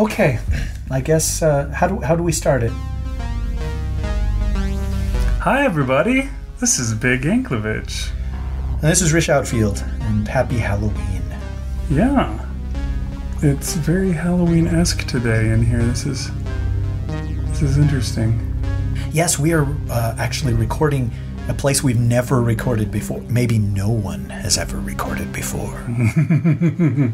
Okay, I guess uh, how do how do we start it? Hi, everybody. This is Big Anklevich. And this is Rish Outfield, and happy Halloween. Yeah, it's very Halloween esque today in here. This is this is interesting. Yes, we are uh, actually recording a place we've never recorded before. Maybe no one has ever recorded before.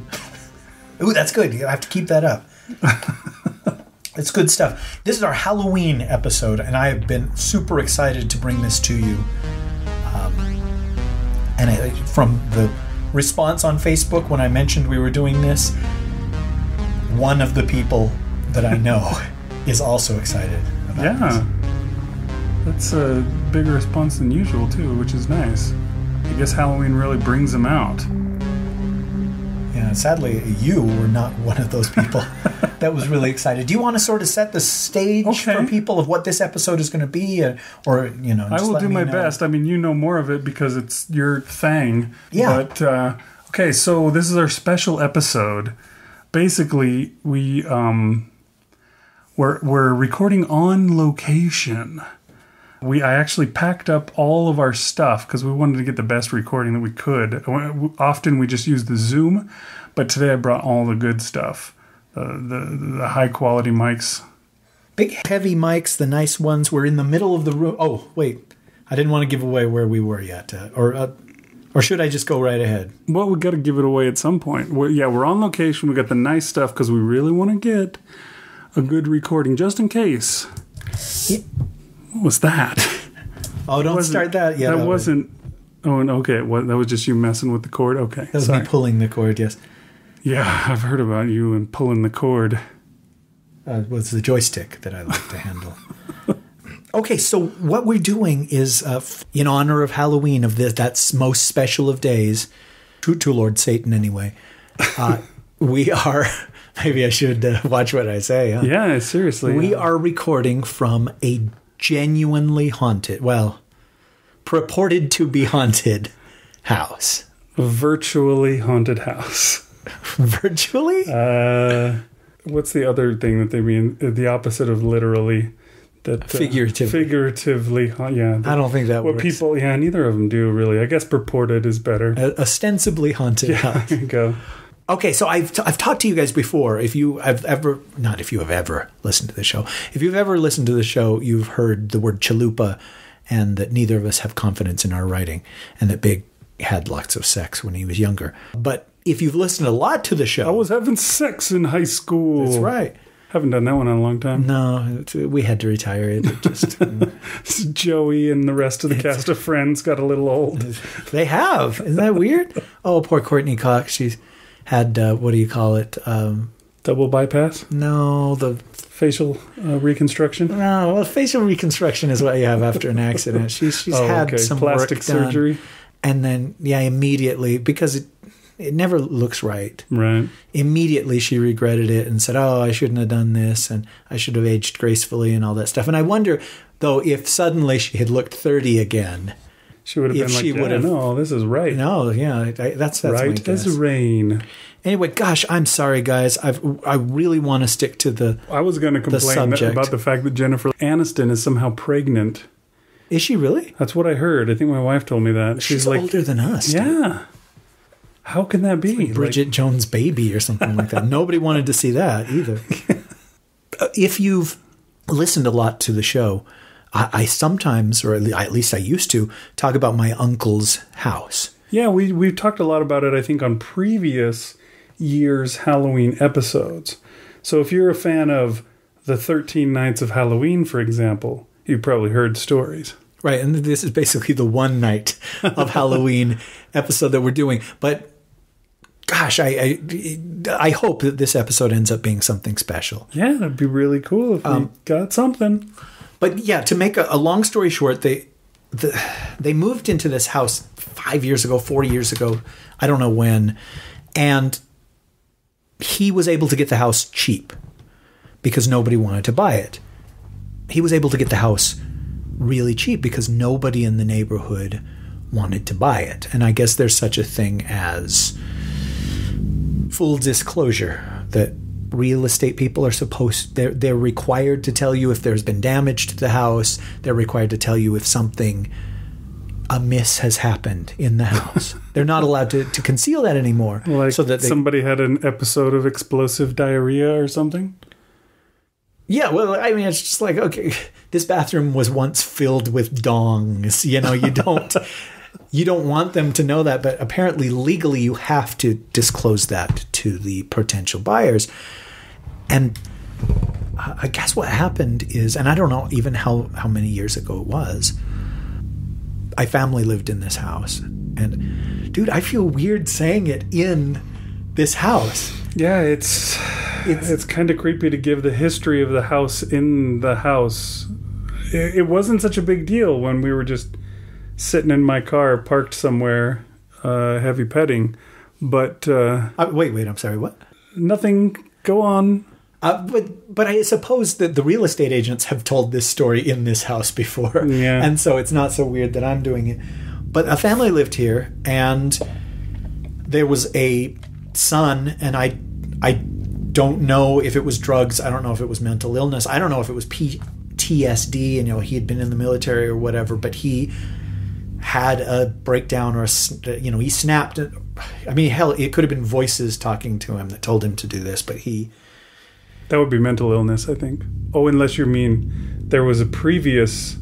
Ooh, that's good. You have to keep that up. it's good stuff. This is our Halloween episode, and I have been super excited to bring this to you. Um, and I, from the response on Facebook when I mentioned we were doing this, one of the people that I know is also excited about Yeah, this. that's a bigger response than usual too, which is nice. I guess Halloween really brings them out. Yeah, sadly, you were not one of those people that was really excited. Do you want to sort of set the stage Okay. for people of what this episode is going to be, uh, or you know? I will do my know? best. I mean, you know more of it because it's your thing. Yeah. But uh, okay, so this is our special episode. Basically, we um, we're we're recording on location. We I actually packed up all of our stuff because we wanted to get the best recording that we could. Often we just use the Zoom, but today I brought all the good stuff, the the, the high quality mics. Big heavy mics, the nice ones. We're in the middle of the room. Oh, wait, I didn't want to give away where we were yet, uh, or uh, or should I just go right ahead? Well, we got to give it away at some point. We're, yeah, we're on location. We got the nice stuff because we really want to get a good recording, just in case. Yeah. What was that? Oh, don't start that yet. That wasn't. Oh, and okay. What? That was just you messing with the cord. Okay. That was sorry. me pulling the cord. Yes, yeah, I've heard about you and pulling the cord. uh, was the joystick that I like to handle. Okay, so what we're doing is, uh, in honor of Halloween, of this that's most special of days, to, to Lord Satan anyway. Uh, we are. Maybe I should uh, watch what I say. Huh? Yeah, seriously. We uh, are recording from a genuinely haunted, well, purported to be haunted house. virtually haunted house. Virtually? Uh, what's the other thing that they mean? Uh, The opposite of literally. That uh, Figuratively. Figuratively. ha- Yeah. I don't think that What works. people, yeah, neither of them do really. I guess purported is better. Uh, ostensibly haunted house. There you go. Okay, so I've, t- I've talked to you guys before. If you have ever, not if you have ever listened to the show, if you've ever listened to the show, you've heard the word chalupa and that neither of us have confidence in our writing and that Big had lots of sex when he was younger. But if you've listened a lot to the show, I was having sex in high school. that's right. Haven't done that one in a long time. No, we had to retire it. It just mm. Joey and the rest of the cast of Friends got a little old. they have. Isn't that weird? Oh, poor Courteney Cox. She's had uh, what do you call it? Um, Double bypass, no, the facial uh, reconstruction. no. Well, facial reconstruction is what you have after an accident. She's she's Oh, had okay. some Plastic work done, surgery. and then yeah, immediately because it it never looks right. Right. Immediately she regretted it and said, "Oh, I shouldn't have done this, and I should have aged gracefully and all that stuff." And I wonder though if suddenly she had looked thirty again. She would have been like, she yeah, would've- no, this is right. No, yeah, I, that's that's right as rain. Anyway, gosh, I'm sorry, guys. I've I really want to stick to the. I was going to complain subject. about the fact that Jennifer Aniston is somehow pregnant. Is she really? That's what I heard. I think my wife told me that. She's, She's, like, older than us. dude. yeah. How can that be? Like, Bridget Jones' baby or something like that. Nobody wanted to see that either. Uh, if you've listened a lot to the show, I, I sometimes, or at le- at least I used to, talk about my uncle's house. Yeah, we we've talked a lot about it. I think on previous years' Halloween episodes. So if you're a fan of the Thirteen Nights of Halloween, for example, you've probably heard stories. Right, and this is basically the one night of Halloween episode that we're doing. But gosh, I, I I hope that this episode ends up being something special. Yeah, it'd be really cool if Um, we got something. But yeah, to make a, a long story short, they the, they moved into this house five years ago, four years ago, I don't know when, and he was able to get the house cheap because nobody wanted to buy it. He was able to get the house really cheap because nobody in the neighborhood wanted to buy it. And I guess there's such a thing as full disclosure that real estate people are supposed they're they're required to tell you if there's been damage to the house. They're required to tell you if something amiss has happened in the house. they're not allowed to, to conceal that anymore. Like so that they, somebody had an episode of explosive diarrhea or something. Yeah, well, I mean, it's just like okay, this bathroom was once filled with dongs. You know, you don't you don't want them to know that, but apparently legally you have to disclose that to the potential buyers. And I guess what happened is, and I don't know even how how many years ago it was. I family lived in this house, and dude, I feel weird saying it in this house. Yeah, it's it's, it's kind of creepy to give the history of the house in the house. It, it, wasn't such a big deal when we were just sitting in my car parked somewhere, uh, heavy petting. But uh, uh, wait, wait, I'm sorry. What? Nothing. Go on. Uh, but but I suppose that the real estate agents have told this story in this house before, yeah. and so it's not so weird that I'm doing it. But a family lived here, and there was a son, and I I don't know if it was drugs. I don't know if it was mental illness. I don't know if it was PTSD and you know he had been in the military or whatever. But he had a breakdown or a, you know he snapped. I mean, hell, it could have been voices talking to him that told him to do this, but he. That would be mental illness, I think. Oh, unless you mean there was a previous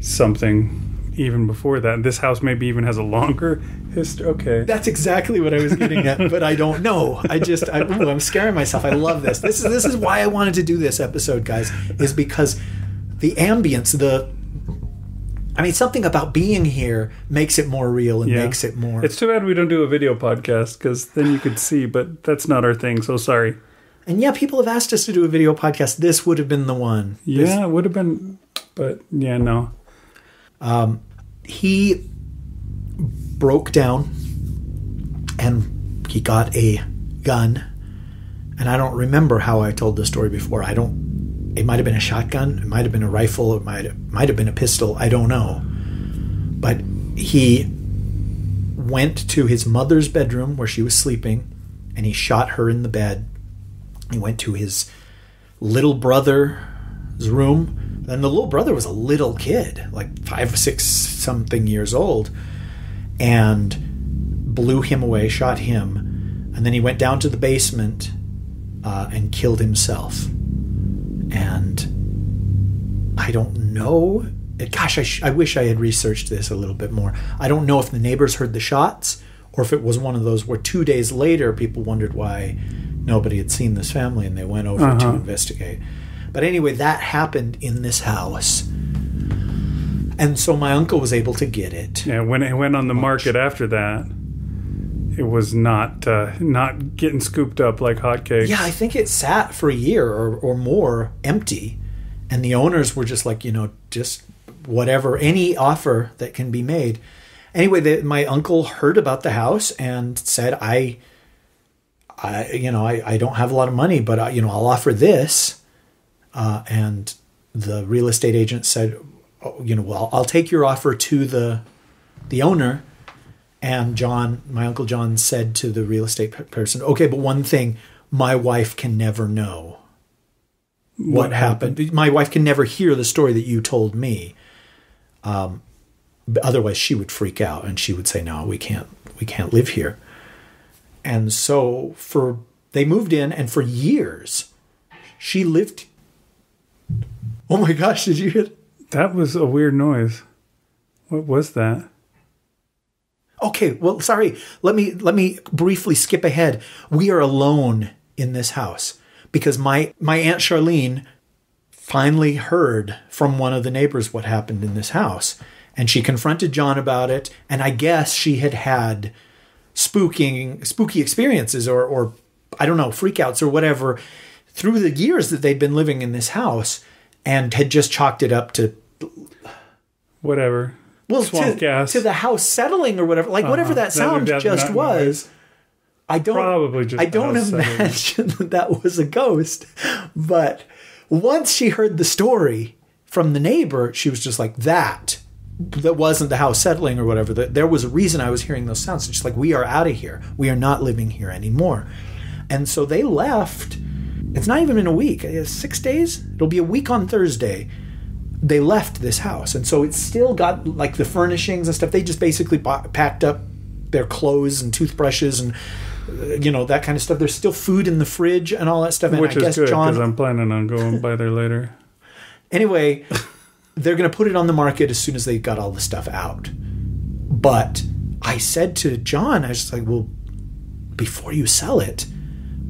something even before that. This house maybe even has a longer history. Okay, that's exactly what I was getting at, but I don't know. I just I, ooh, I'm scaring myself. I love this. This is this is why I wanted to do this episode, guys, is because the ambience, the I mean, something about being here makes it more real and yeah. makes it more. It's too bad we don't do a video podcast because then you could see, but that's not our thing. So sorry. And yeah, people have asked us to do a video podcast. This would have been the one. Yeah, this, it would have been, but yeah, no. Um, he broke down and he got a gun. And I don't remember how I told the story before. I don't. It might have been a shotgun. It might have been a rifle. It might might have been a pistol. I don't know. But he went to his mother's bedroom where she was sleeping, and he shot her in the bed. He went to his little brother's room and the little brother was a little kid, like five, six something years old, and blew him away, shot him, and then he went down to the basement uh, and killed himself. And I don't know. Gosh, I, sh- I wish I had researched this a little bit more. I don't know if the neighbors heard the shots or if it was one of those where two days later people wondered why nobody had seen this family and they went over uh-huh. to investigate. But anyway, that happened in this house. And so my uncle was able to get it. Yeah, when it went on the market after that, it was not uh, not getting scooped up like hotcakes. Yeah, I think it sat for a year or, or more empty. And the owners were just like, you know, just whatever, any offer that can be made. Anyway, the, my uncle heard about the house and said, I, I, you know, I, I don't have a lot of money, but, I, you know, I'll offer this uh, and the real estate agent said, oh, you know, well, I'll take your offer to the the owner. And John, my uncle John, said to the real estate person, "Okay, but one thing, my wife can never know what, what happened. happened. My wife can never hear the story that you told me. Um, otherwise, she would freak out and she would say, "No, we can't. We can't live here." And so, for they moved in, and for years, she lived Oh my gosh, did you hear? That was a weird noise. What was that? Okay, well, sorry. Let me let me briefly skip ahead. We are alone in this house because my my aunt Charlene finally heard from one of the neighbors what happened in this house and she confronted John about it and I guess she had had spooking spooky experiences or or I don't know, freakouts or whatever through the years that they'd been living in this house and had just chalked it up to whatever. Well, Swamp to, gas. to the house settling or whatever, like uh-huh. whatever that sound that just was. I don't probably just I don't imagine that that was a ghost, but once she heard the story from the neighbor, she was just like that. That wasn't the house settling or whatever. That there was a reason I was hearing those sounds. It's just like we are out of here. We are not living here anymore. And so they left it's not even in a week. It's six days. It'll be a week on Thursday. They left this house, and so it's still got like the furnishings and stuff. They just basically bought, packed up their clothes and toothbrushes and uh, you know that kind of stuff. There's still food in the fridge and all that stuff. And Which I is guess good John because I'm planning on going by there later. Anyway, they're going to put it on the market as soon as they got all the stuff out. But I said to John, I was just like, well, before you sell it,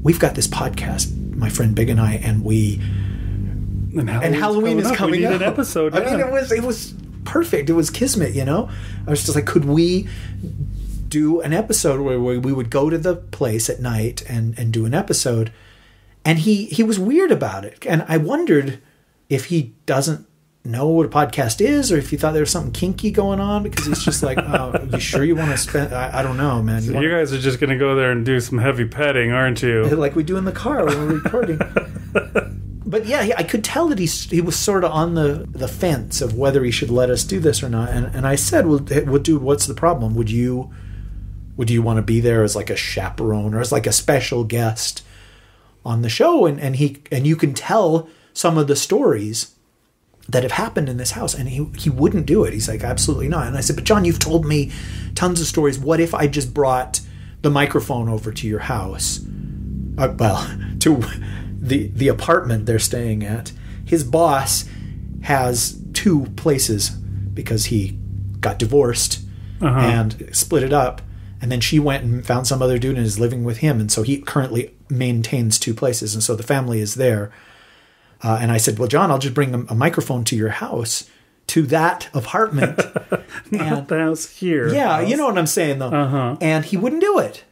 we've got this podcast, my friend Big and I, and we And Halloween, and Halloween is coming we need up. an episode. I mean, it was it was perfect. It was kismet, you know. I was just like, could we do an episode where we would go to the place at night and and do an episode? And he he was weird about it, and I wondered if he doesn't know what a podcast is, or if he thought there was something kinky going on, because he's just like, oh, you sure you want to spend? I, I don't know, man. You you wanna- guys are just going to go there and do some heavy petting, aren't you? like we do in the car when we're recording. but yeah, I could tell that he he was sort of on the the fence of whether he should let us do this or not. And and I said, well, well, dude, what's the problem? Would you would you want to be there as like a chaperone or as like a special guest on the show? And and he and you can tell some of the stories that have happened in this house and he he wouldn't do it he's like absolutely not and i said but john you've told me tons of stories what if i just brought the microphone over to your house uh, well to the the apartment they're staying at his boss has two places because he got divorced and split it up and then she went and found some other dude and is living with him and so he currently maintains two places and so the family is there uh, and I said, "Well, John, I'll just bring a, a microphone to your house, to that apartment." and the house here. yeah, you know what I'm saying, though. Uh-huh. And he wouldn't do it,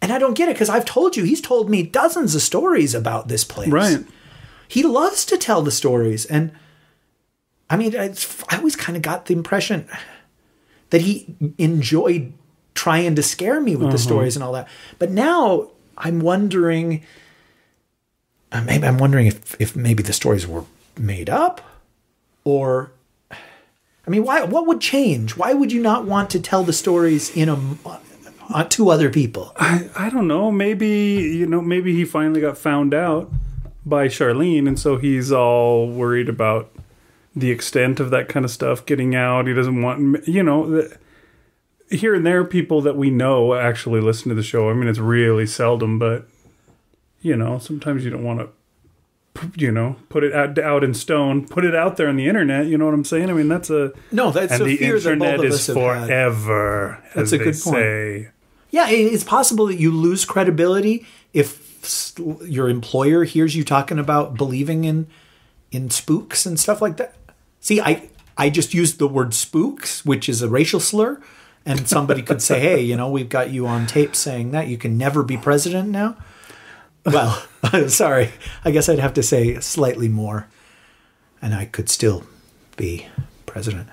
and I don't get it because I've told you he's told me dozens of stories about this place. Right. He loves to tell the stories, and I mean, I, I always kind of got the impression that he enjoyed trying to scare me with the stories and all that. But now I'm wondering uh, maybe I'm wondering if if maybe the stories were made up or I mean why what would change? Why would you not want to tell the stories in a uh, to other people? I, I don't know. Maybe you know. Maybe he finally got found out by Charlene, and so he's all worried about the extent of that kind of stuff getting out. He doesn't want you know. The, here and there, people that we know actually listen to the show. I mean, it's really seldom, but you know, sometimes you don't want to. You know, put it out, out in stone, put it out there on the internet. You know what I'm saying? I mean, that's a No, that's and a the fear that both internet is forever. That's a good point. say. Yeah, it's possible that you lose credibility if your employer hears you talking about believing in in spooks and stuff like that. See, I I just used the word spooks, which is a racial slur, and somebody could say, "Hey, you know, we've got you on tape saying that you can never be president now." Well, sorry. I guess I'd have to say slightly more, and I could still be president.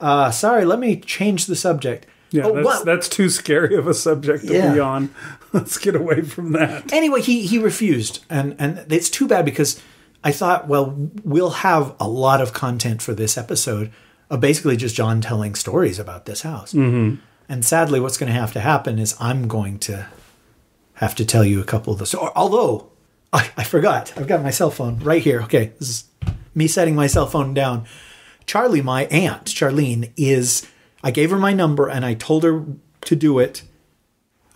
Uh, sorry, let me change the subject. Yeah, Oh, that's, what- that's too scary of a subject to Yeah. be on. Let's get away from that. anyway, he he refused, and and it's too bad because I thought, well, we'll have a lot of content for this episode of basically just John telling stories about this house. Mm-hmm. And sadly, what's going to have to happen is I'm going to have to tell you a couple of the stories. Although I, I forgot, I've got my cell phone right here. Okay, this is me setting my cell phone down. Charlie, my aunt, Charlene, is. I gave her my number and I told her to do it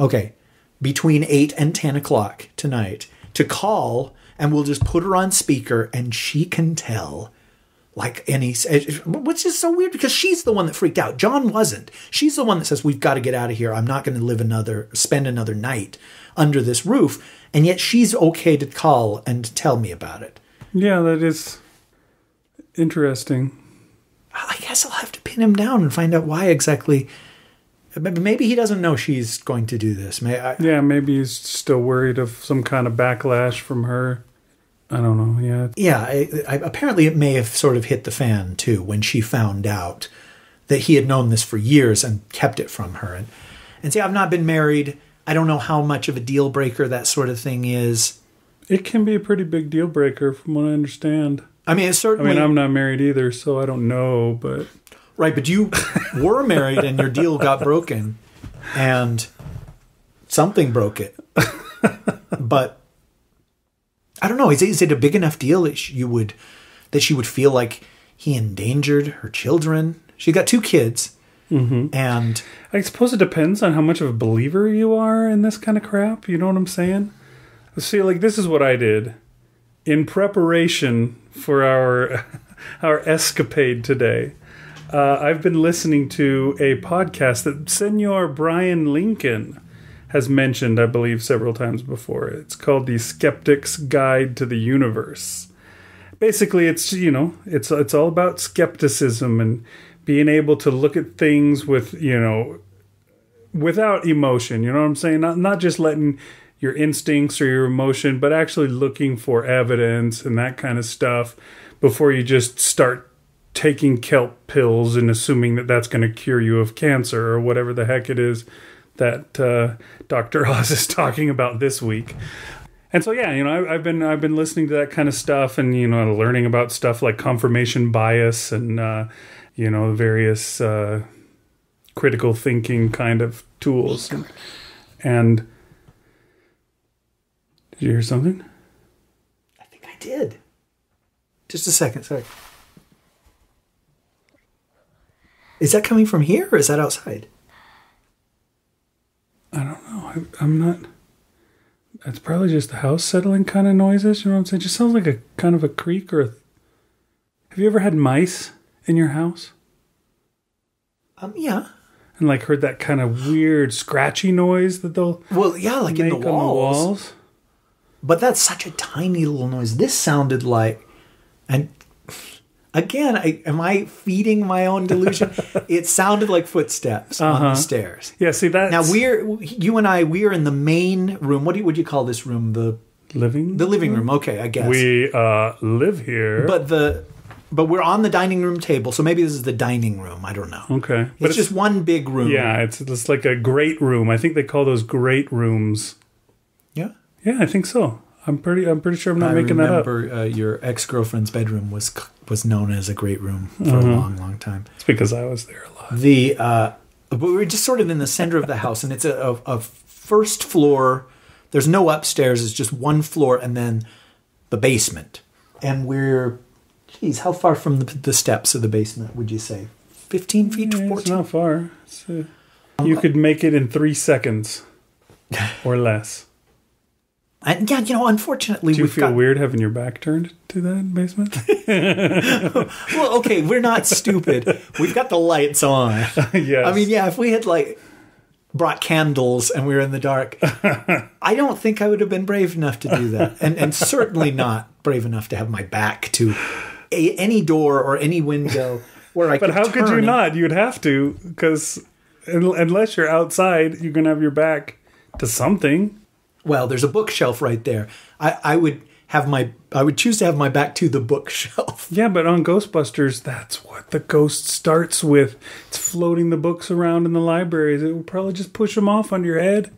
okay, between 8 and 10 o'clock tonight to call and we'll just put her on speaker and she can tell like any which is so weird because she's the one that freaked out. John wasn't. She's the one that says we've got to get out of here. I'm not going to live another spend another night under this roof. And yet she's okay to call and tell me about it. Yeah, that is interesting. I guess i'll have to pin him down and find out why exactly maybe he doesn't know she's going to do this May I, Yeah, maybe he's still worried of some kind of backlash from her. I don't know. Yeah, yeah, I, I, apparently it may have sort of hit the fan too when she found out that he had known this for years and kept it from her. And and see, I've not been married. I don't know how much of a deal breaker that sort of thing is. it can be a pretty big deal breaker, from what I understand. I mean, it's I mean, I'm not married either, so I don't know. But right, but you were married and your deal got broken, and something broke it. but I don't know. Is it, is it a big enough deal that you would that she would feel like he endangered her children? She got two kids, mm-hmm. and I suppose it depends on how much of a believer you are in this kind of crap. You know what I'm saying? See, like this is what I did in preparation for our our escapade today. Uh, I've been listening to a podcast that Senor Brian Lincoln has mentioned, I believe, several times before. It's called The Skeptic's Guide to the Universe. Basically, it's you know, it's it's all about skepticism and being able to look at things with you know without emotion. You know what I'm saying? Not not just letting your instincts or your emotion, but actually looking for evidence and that kind of stuff before you just start taking kelp pills and assuming that that's going to cure you of cancer or whatever the heck it is that uh, Dr. Oz is talking about this week. And so yeah, you know, I, I've been I've been listening to that kind of stuff, and you know, learning about stuff like confirmation bias and uh, you know various uh, critical thinking kind of tools. And, and did you hear something? I think I did. Just a second, sorry. Is that coming from here or is that outside? I don't know. I, I'm not. It's probably just the house settling kind of noises. You know what I'm saying? It just sounds like a kind of a creak or. A, have you ever had mice in your house Um, yeah. and like heard that kind of weird scratchy noise that they'll Well, yeah, like in the on the walls. But that's such a tiny little noise. This sounded like, and again, I, am I feeding my own delusion? it sounded like footsteps on Uh-huh. the stairs. Yeah, see that. Now we're you and I we are in the main room. What do you, would you call this room? The living. the living room. Okay, I guess. we uh, live here. but the but we're on the dining room table, so maybe this is the dining room. I don't know. okay, but it's, just one big room. yeah, it's it's like a great room. I think they call those great rooms. Yeah. I think so. I'm pretty. I'm pretty sure I'm not I making that up. remember uh, your ex girlfriend's bedroom was was known as a great room for Mm-hmm. a long, long time. It's because I was there a lot. The uh, but we were just sort of in the center of the house, and it's a, a, a first floor. There's no upstairs. It's just one floor, and then the basement. And we're, geez, how far from the, the steps of the basement would you say? Fifteen feet, Yeah, it's fourteen. not far. It's, uh, you could make it in three seconds or less. And yeah, you know, unfortunately, Do you we've feel got. weird having your back turned to that basement? Well, okay, we're not stupid. We've got the lights on. yes. I mean, yeah, if we had like brought candles and we were in the dark, I don't think I would have been brave enough to do that, and and certainly not brave enough to have my back to a, any door or any window where I. But could how could you and- not? You'd have to, because unless you're outside, you're gonna have your back to something. Well, there's a bookshelf right there. I I would have my I would choose to have my back to the bookshelf. Yeah, but on Ghostbusters, that's what the ghost starts with. It's floating the books around in the libraries. It will probably just push them off on your head.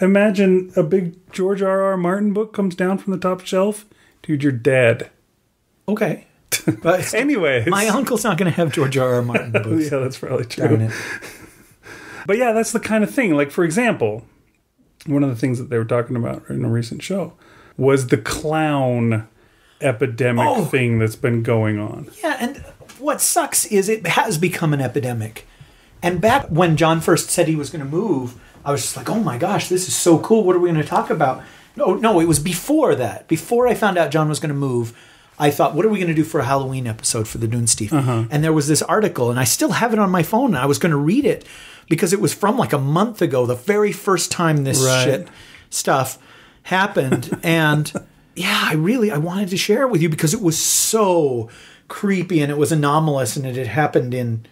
Imagine a big George R. R. Martin book comes down from the top shelf. Dude, you're dead. Okay, but anyway, my uncle's not going to have George R. R. Martin books. yeah, that's probably true. But yeah, that's the kind of thing. Like, for example, one of the things that they were talking about in a recent show was the clown epidemic Oh. thing that's been going on. Yeah, and what sucks is it has become an epidemic. And back when John first said he was going to move, I was just like, "Oh my gosh, this is so cool! What are we going to talk about?" No, no, it was before that. Before I found out John was going to move, I thought, "What are we going to do for a Halloween episode for the Dunesteef?" Uh-huh. And there was this article, and I still have it on my phone. And I was going to read it because it was from like a month ago, the very first time this Right. shit stuff happened and yeah i really i wanted to share it with you because it was so creepy and it was anomalous and it had happened in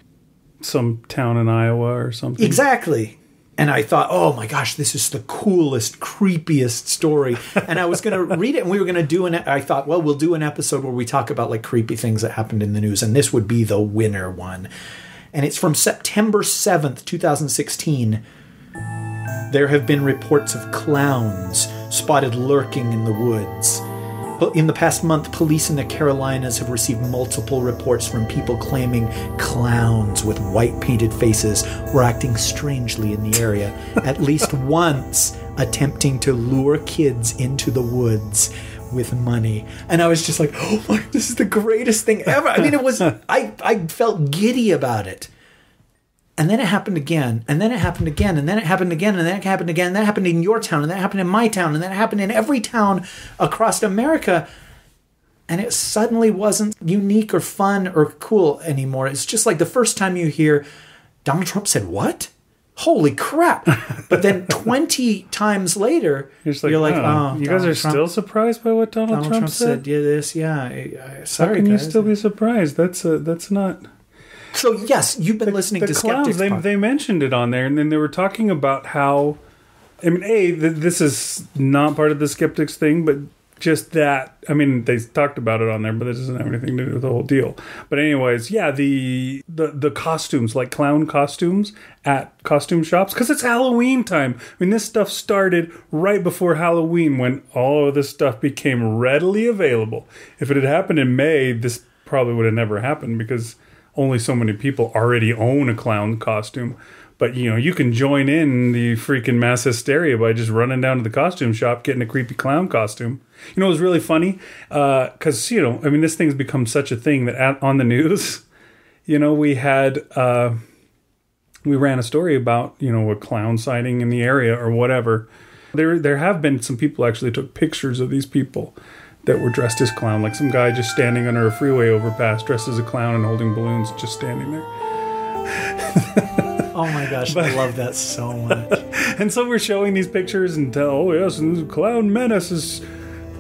Some town in Iowa or something. exactly and i thought oh my gosh this is the coolest creepiest story. And i was going to read it and we were going to do an i thought well we'll do an episode where we talk about like creepy things that happened in the news and this would be the winner one. And it's from september 7th 2016 there have been reports of clowns spotted lurking in the woods. In the past month, police in the Carolinas have received multiple reports from people claiming clowns with white painted faces were acting strangely in the area, at least once attempting to lure kids into the woods with money. And I was just like, oh my, this is the greatest thing ever. I mean, it was, I, I felt giddy about it. And then it happened again, and then it happened again, and then it happened again, and then it happened again, and then it happened in your town, and that happened in my town, and that happened in every town across America. And it suddenly wasn't unique or fun or cool anymore. It's just like the first time you hear Donald Trump said, What? Holy crap. But then 20 times later, You're like, you're like, oh, you guys are Trump- still surprised by what Donald, Donald Trump, Trump, said? said, "Yeah, this, yeah." I, I, sorry, How can you still be surprised? That's a, that's not. So yes, you've been listening the to clowns Skeptics. they, they mentioned it on there and then they were talking about how i mean a th- this is not part of the skeptics thing but just that i mean they talked about it on there but that doesn't have anything to do with the whole deal but anyways yeah the the, the costumes like clown costumes at costume shops because it's halloween time i mean this stuff started right before halloween when all of this stuff became readily available if it had happened in may this probably would have never happened because only so many people already own a clown costume. But you know, you can join in the freaking mass hysteria by just running down to the costume shop, getting a creepy clown costume. You know, it was really funny because you know, I mean, this thing's become such a thing that at, on the news, you know, we had uh, we ran a story about you know a clown sighting in the area or whatever. There, there have been some people actually took pictures of these people that were dressed as clown, like some guy just standing under a freeway overpass, dressed as a clown and holding balloons, just standing there. oh my gosh, I love that so much. And so we're showing these pictures and tell, oh yes, and this clown menace is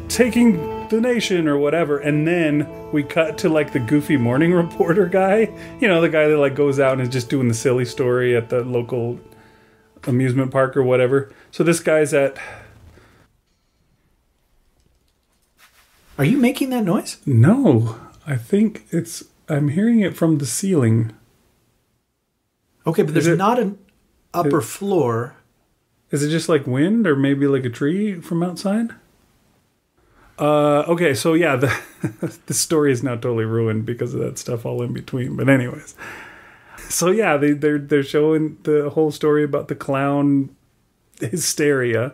taking the nation or whatever. And then we cut to like the goofy morning reporter guy, you know, the guy that like goes out and is just doing the silly story at the local amusement park or whatever. So this guy's at Are you making that noise? no, I think it's I'm hearing it from the ceiling. Okay, but there's it- not an upper floor. Is it just like wind or maybe like a tree from outside? Uh, okay, so yeah, the the story is now totally ruined because of that stuff all in between. But anyways, so yeah, they they're they're showing the whole story about the clown hysteria,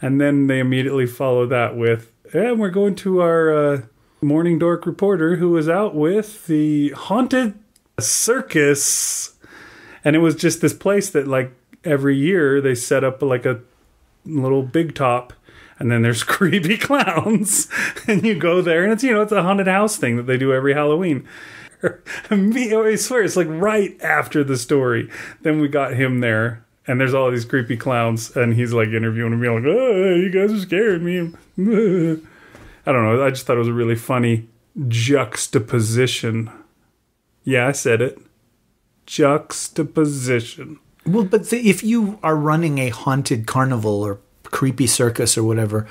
and then they immediately follow that with, and we're going to our uh, morning dork reporter who was out with the haunted circus. And it was just this place that like every year they set up like a little big top and then there's creepy clowns. And you go there and it's you know it's a haunted house thing that they do every halloween. I swear it's like right after the story. Then we got him there and there's all these creepy clowns and he's like interviewing me like oh you guys are scaring me i don't know i just thought it was a really funny juxtaposition yeah i said it juxtaposition. Well, but the, if you are running a haunted carnival or creepy circus or whatever,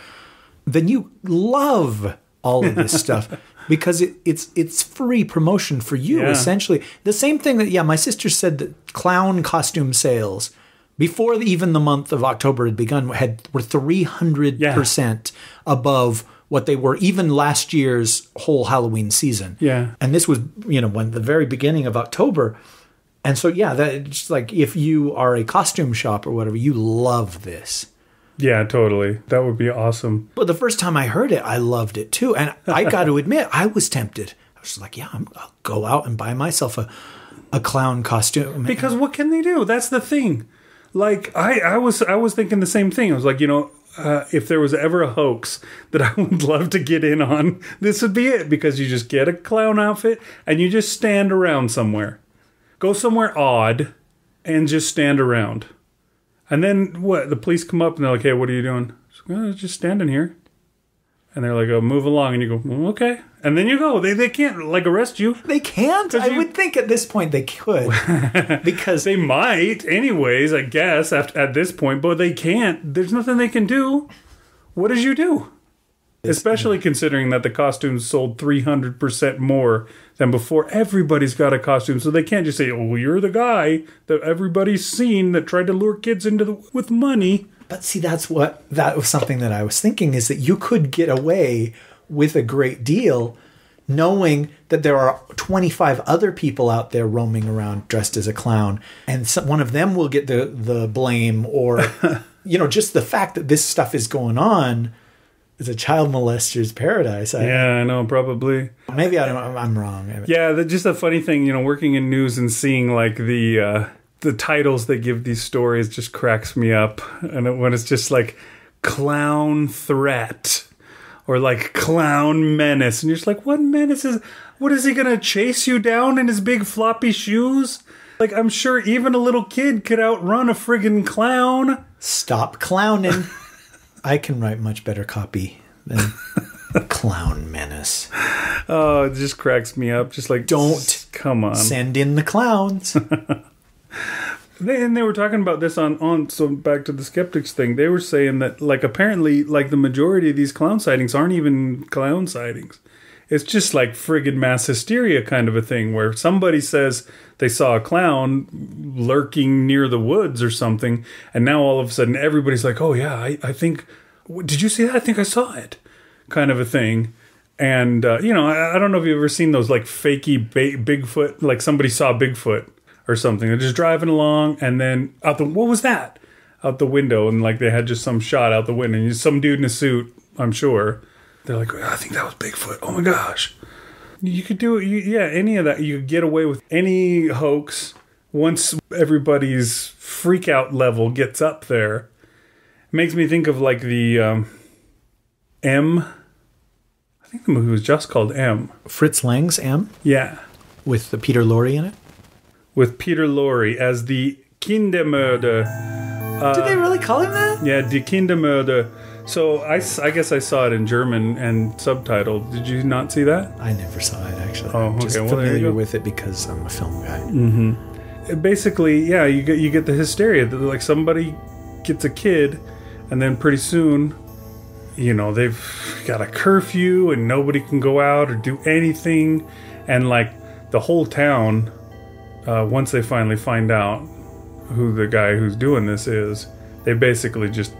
then you love all of this stuff because it, it's it's free promotion for you Yeah. essentially. The same thing that yeah, my sister said that clown costume sales before the, even the month of October had begun had were three hundred percent above what they were even last year's whole Halloween season. Yeah. and this was you know when the very beginning of October. And so, yeah, that it's like if you are a costume shop or whatever, you love this. Yeah, totally. That would be awesome. But the first time I heard it, I loved it too. And I got to admit, I was tempted. I was like, yeah, I'm, I'll go out and buy myself a, a clown costume. Because what can they do? That's the thing. Like I, I was, I was thinking the same thing. I was like, you know, uh, if there was ever a hoax that I would love to get in on, this would be it. Because you just get a clown outfit and you just stand around somewhere, go somewhere odd, and just stand around. And then what? The police come up and they're like, "Hey, what are you doing?" "Oh, just standing here. And they're like, "Oh, move along." And you go, "Mm, "Okay." And then you go. They they can't like arrest you. they can't. I you- would think at this point they could. because They might, anyways, I guess, at, at this point, but they can't. There's nothing they can do. What did you do? Especially considering that the costumes sold 300% more than before. Everybody's got a costume, so they can't just say, oh, you're the guy that everybody's seen that tried to lure kids into the, with money. But see, that's what that was something that I was thinking is that you could get away with a great deal knowing that there are 25 other people out there roaming around dressed as a clown and some, one of them will get the the blame or you know just the fact that this stuff is going on is a child molester's paradise. I, Yeah, I know, probably. Maybe I don't, I'm wrong. Yeah, the, just a funny thing, you know, working in news and seeing like the uh, the titles they give these stories just cracks me up. And it, when it's just like clown threat or like clown menace, and you're just like, what menace is? What is he gonna chase you down in his big floppy shoes? Like I'm sure even a little kid could outrun a friggin' clown. Stop clowning. I can write much better copy than clown menace. Oh, it just cracks me up. Just like Don't come on. Send in the clowns. They, and they were talking about this on on so back to the skeptics thing. They were saying that like apparently like the majority of these clown sightings aren't even clown sightings. It's just like friggin' mass hysteria kind of a thing where somebody says they saw a clown lurking near the woods or something, and now all of a sudden everybody's like, "Oh yeah, I, I think did you see that? I think I saw it," kind of a thing. And uh, you know, I, I don't know if you've ever seen those like fakey ba- Bigfoot, like somebody saw Bigfoot or something. They're just driving along, and then out the what was that? Out the window, and like they had just some shot out the window, and some dude in a suit, I'm sure. They're like, I think that was Bigfoot. Oh my gosh, you could do it. You, yeah, any of that. You could get away with any hoax once everybody's freak out level gets up there. makes me think of like the um, M. I think the movie was just called M. Fritz Lang's M Yeah, with the Peter Lorre in it. With Peter Lorre as the Kindermörder. Did they uh, really call him that? Yeah, Die Kindermörder. So I, I guess I saw it in German and subtitled. Did you not see that? I never saw it actually. Oh, Just okay, well, familiar with it because I'm a film guy. Mm-hmm. Basically, yeah, you get you get the hysteria that like somebody gets a kid, and then pretty soon, you know, they've got a curfew and nobody can go out or do anything, and like the whole town, uh, once they finally find out who the guy who's doing this is, they basically just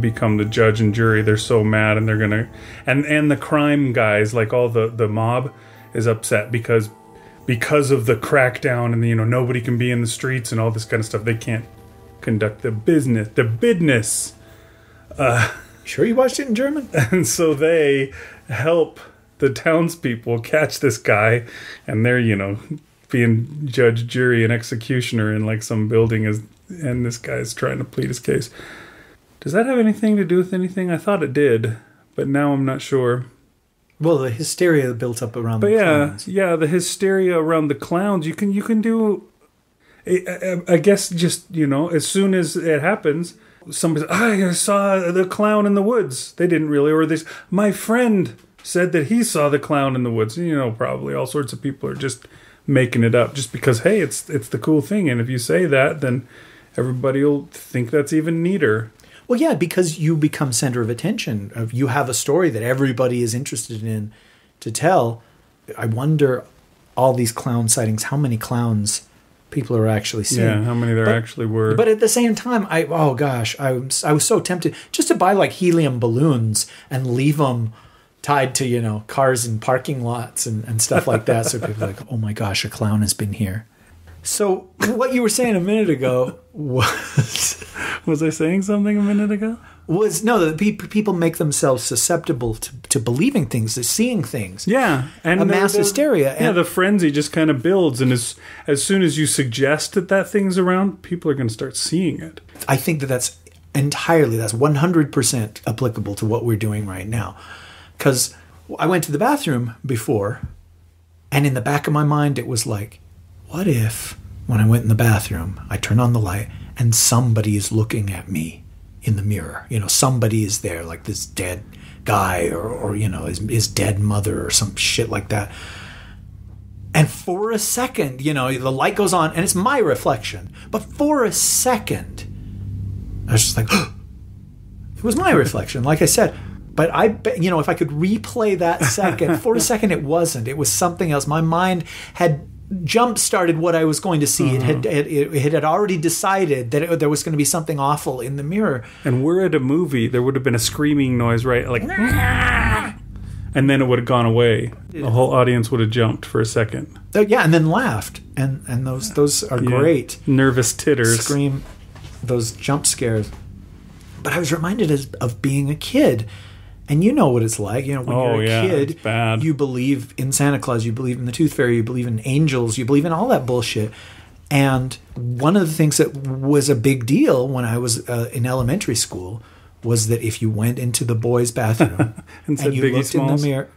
become the judge and jury. They're so mad and they're gonna and and the crime guys, like all the the mob, is upset because because of the crackdown and you know nobody can be in the streets and all this kind of stuff. They can't conduct the business, the business, Uh, Sure, you watched it in German? and so they help the townspeople catch this guy, and they're you know being judge, jury, and executioner in like some building as and this guy's trying to plead his case. Does that have anything to do with anything? I thought it did, but now I'm not sure. Well, the hysteria built up around But the yeah, clowns. yeah, the hysteria around the clowns. You can you can do. I, I, I guess just you know, as soon as it happens, somebody I saw the clown in the woods. They didn't really, or this. My friend said that he saw the clown in the woods. You know, probably all sorts of people are just making it up just because hey, it's it's the cool thing, and if you say that, then everybody will think that's even neater. Well, yeah, because you become center of attention. Of you have a story that everybody is interested in to tell. I wonder, all these clown sightings, how many clowns people are actually seeing? Yeah, how many there But- actually were? But at the same time, I oh gosh, I was I was so tempted just to buy like helium balloons and leave them tied to you know cars and parking lots and, and stuff like that. So people are like, oh my gosh, a clown has been here. So what you were saying a minute ago was was I saying something a minute ago? was no that pe- people make themselves susceptible to, to believing things, to seeing things. Yeah, and A the- mass the- hysteria, Yeah, and- the frenzy just kind of builds, and as as soon as you suggest that that thing's around, people are going to start seeing it. I think that that's entirely, that's 100% applicable to what we're doing right now. Because I went to the bathroom before, and in the back of my mind, it was like, what if when I went in the bathroom, I turn on the light and somebody is looking at me in the mirror? You know, somebody is there, like this dead guy or, or you know, his, his dead mother or some shit like that. And for a second, you know, the light goes on and it's my reflection. But for a second, I was just like, it was my reflection, like I said. But I, you know, if I could replay that second, for a second, it wasn't. It was something else. My mind had jump started what I was going to see. It had mm-hmm. it, it had already decided that it, there was going to be something awful in the mirror. And we're at a movie, there would have been a screaming noise, right? Like, and then it would have gone away. The whole audience would have jumped for a second. So, yeah, and then laughed, and and those those are Yeah. great. Nervous titters. scream those jump scares but i was reminded as, of being a kid And you know what it's like. You know, when Oh, you're a yeah, kid, you believe in Santa Claus, you believe in the Tooth Fairy, you believe in angels, you believe in all that bullshit. And one of the things that was a big deal when I was uh, in elementary school was that if you went into the boys' bathroom And said you Biggie looked Smalls? in the mirror.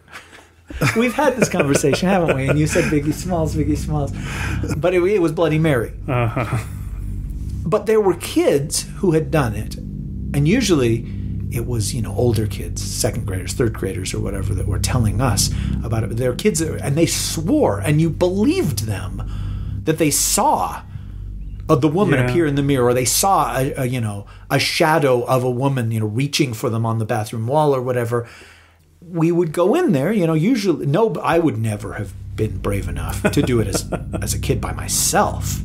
We've had this conversation, haven't we? And you said Biggie Smalls, Biggie Smalls, but it, it was Bloody Mary. Uh-huh. But there were kids who had done it, and usually it was you know older kids, second graders, third graders, or whatever that were telling us about it. their kids, and they swore, and you believed them that they saw uh, the woman Yeah. appear in the mirror, or they saw a, a you know a shadow of a woman you know reaching for them on the bathroom wall or whatever. We would go in there, you know. Usually, no, I would never have been brave enough to do it as as a kid by myself.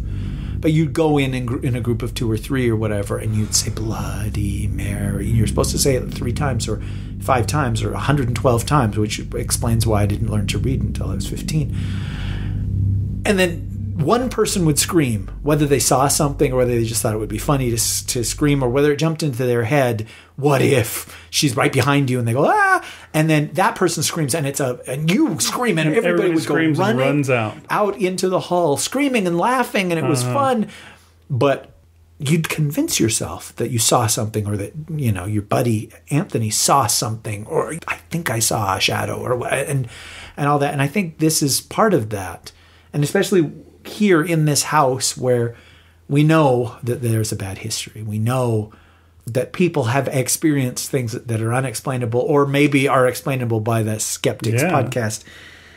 But you'd go in in, in a group of two or three or whatever, and you'd say Bloody Mary. And you're supposed to say it three times or five times or 112 times, which explains why I didn't learn to read until I was 15. And then one person would scream, whether they saw something or whether they just thought it would be funny to, to scream, or whether it jumped into their head, what if she's right behind you? And they go, ah, and then that person screams and it's a, and you scream and, And everybody, everybody would go screams and running runs out. out into the hall, screaming and laughing, and it was fun. But you'd convince yourself that you saw something or that you know your buddy Anthony saw something or I think I saw a shadow or and and all that. And I think this is part of that. And especially here in this house where we know that there's a bad history we know that people have experienced things that, are unexplainable or maybe are explainable by the skeptics Yeah. podcast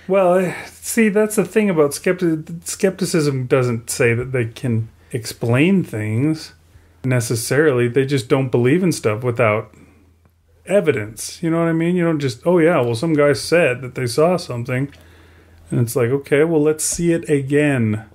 Well, eh, see, that's the thing about skeptic- skepticism. Doesn't say that they can explain things necessarily. They just don't believe in stuff without evidence. You know what I mean? You don't just, oh yeah, well, some guy said that they saw something, and it's like, okay, well, let's see it again.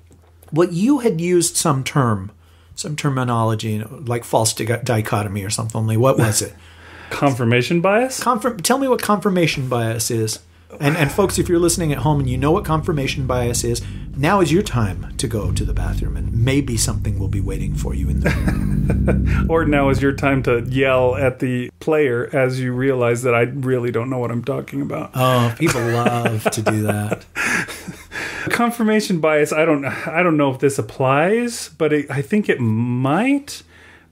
What you had used some term, some terminology, like false di- dichotomy or something. Like, what was it? Confirmation bias. Confirm. Tell me what confirmation bias is. And and folks, if you're listening at home and you know what confirmation bias is, now is your time to go to the bathroom, and maybe something will be waiting for you in there. Or now is your time to yell at the player as you realize that I really don't know what I'm talking about. oh, people love to do that. confirmation bias i don't i don't know if this applies but it, i think it might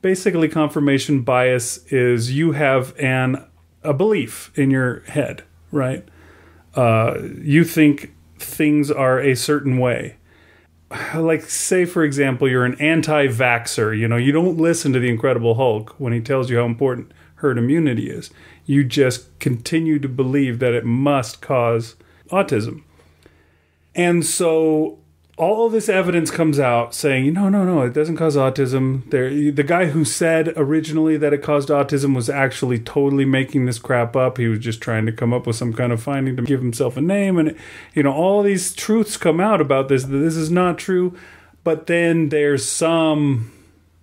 basically confirmation bias is you have an a belief in your head right uh, you think things are a certain way. Like say for example you're an anti-vaxxer you know you don't listen to the incredible hulk when he tells you how important herd immunity is. You just continue to believe that it must cause autism. And so all this evidence comes out saying, no, no, no, it doesn't cause autism. There, the guy who said originally that it caused autism was actually totally making this crap up. He was just trying to come up with some kind of finding to give himself a name, and you know, all these truths come out about this. That this is not true, but then there's some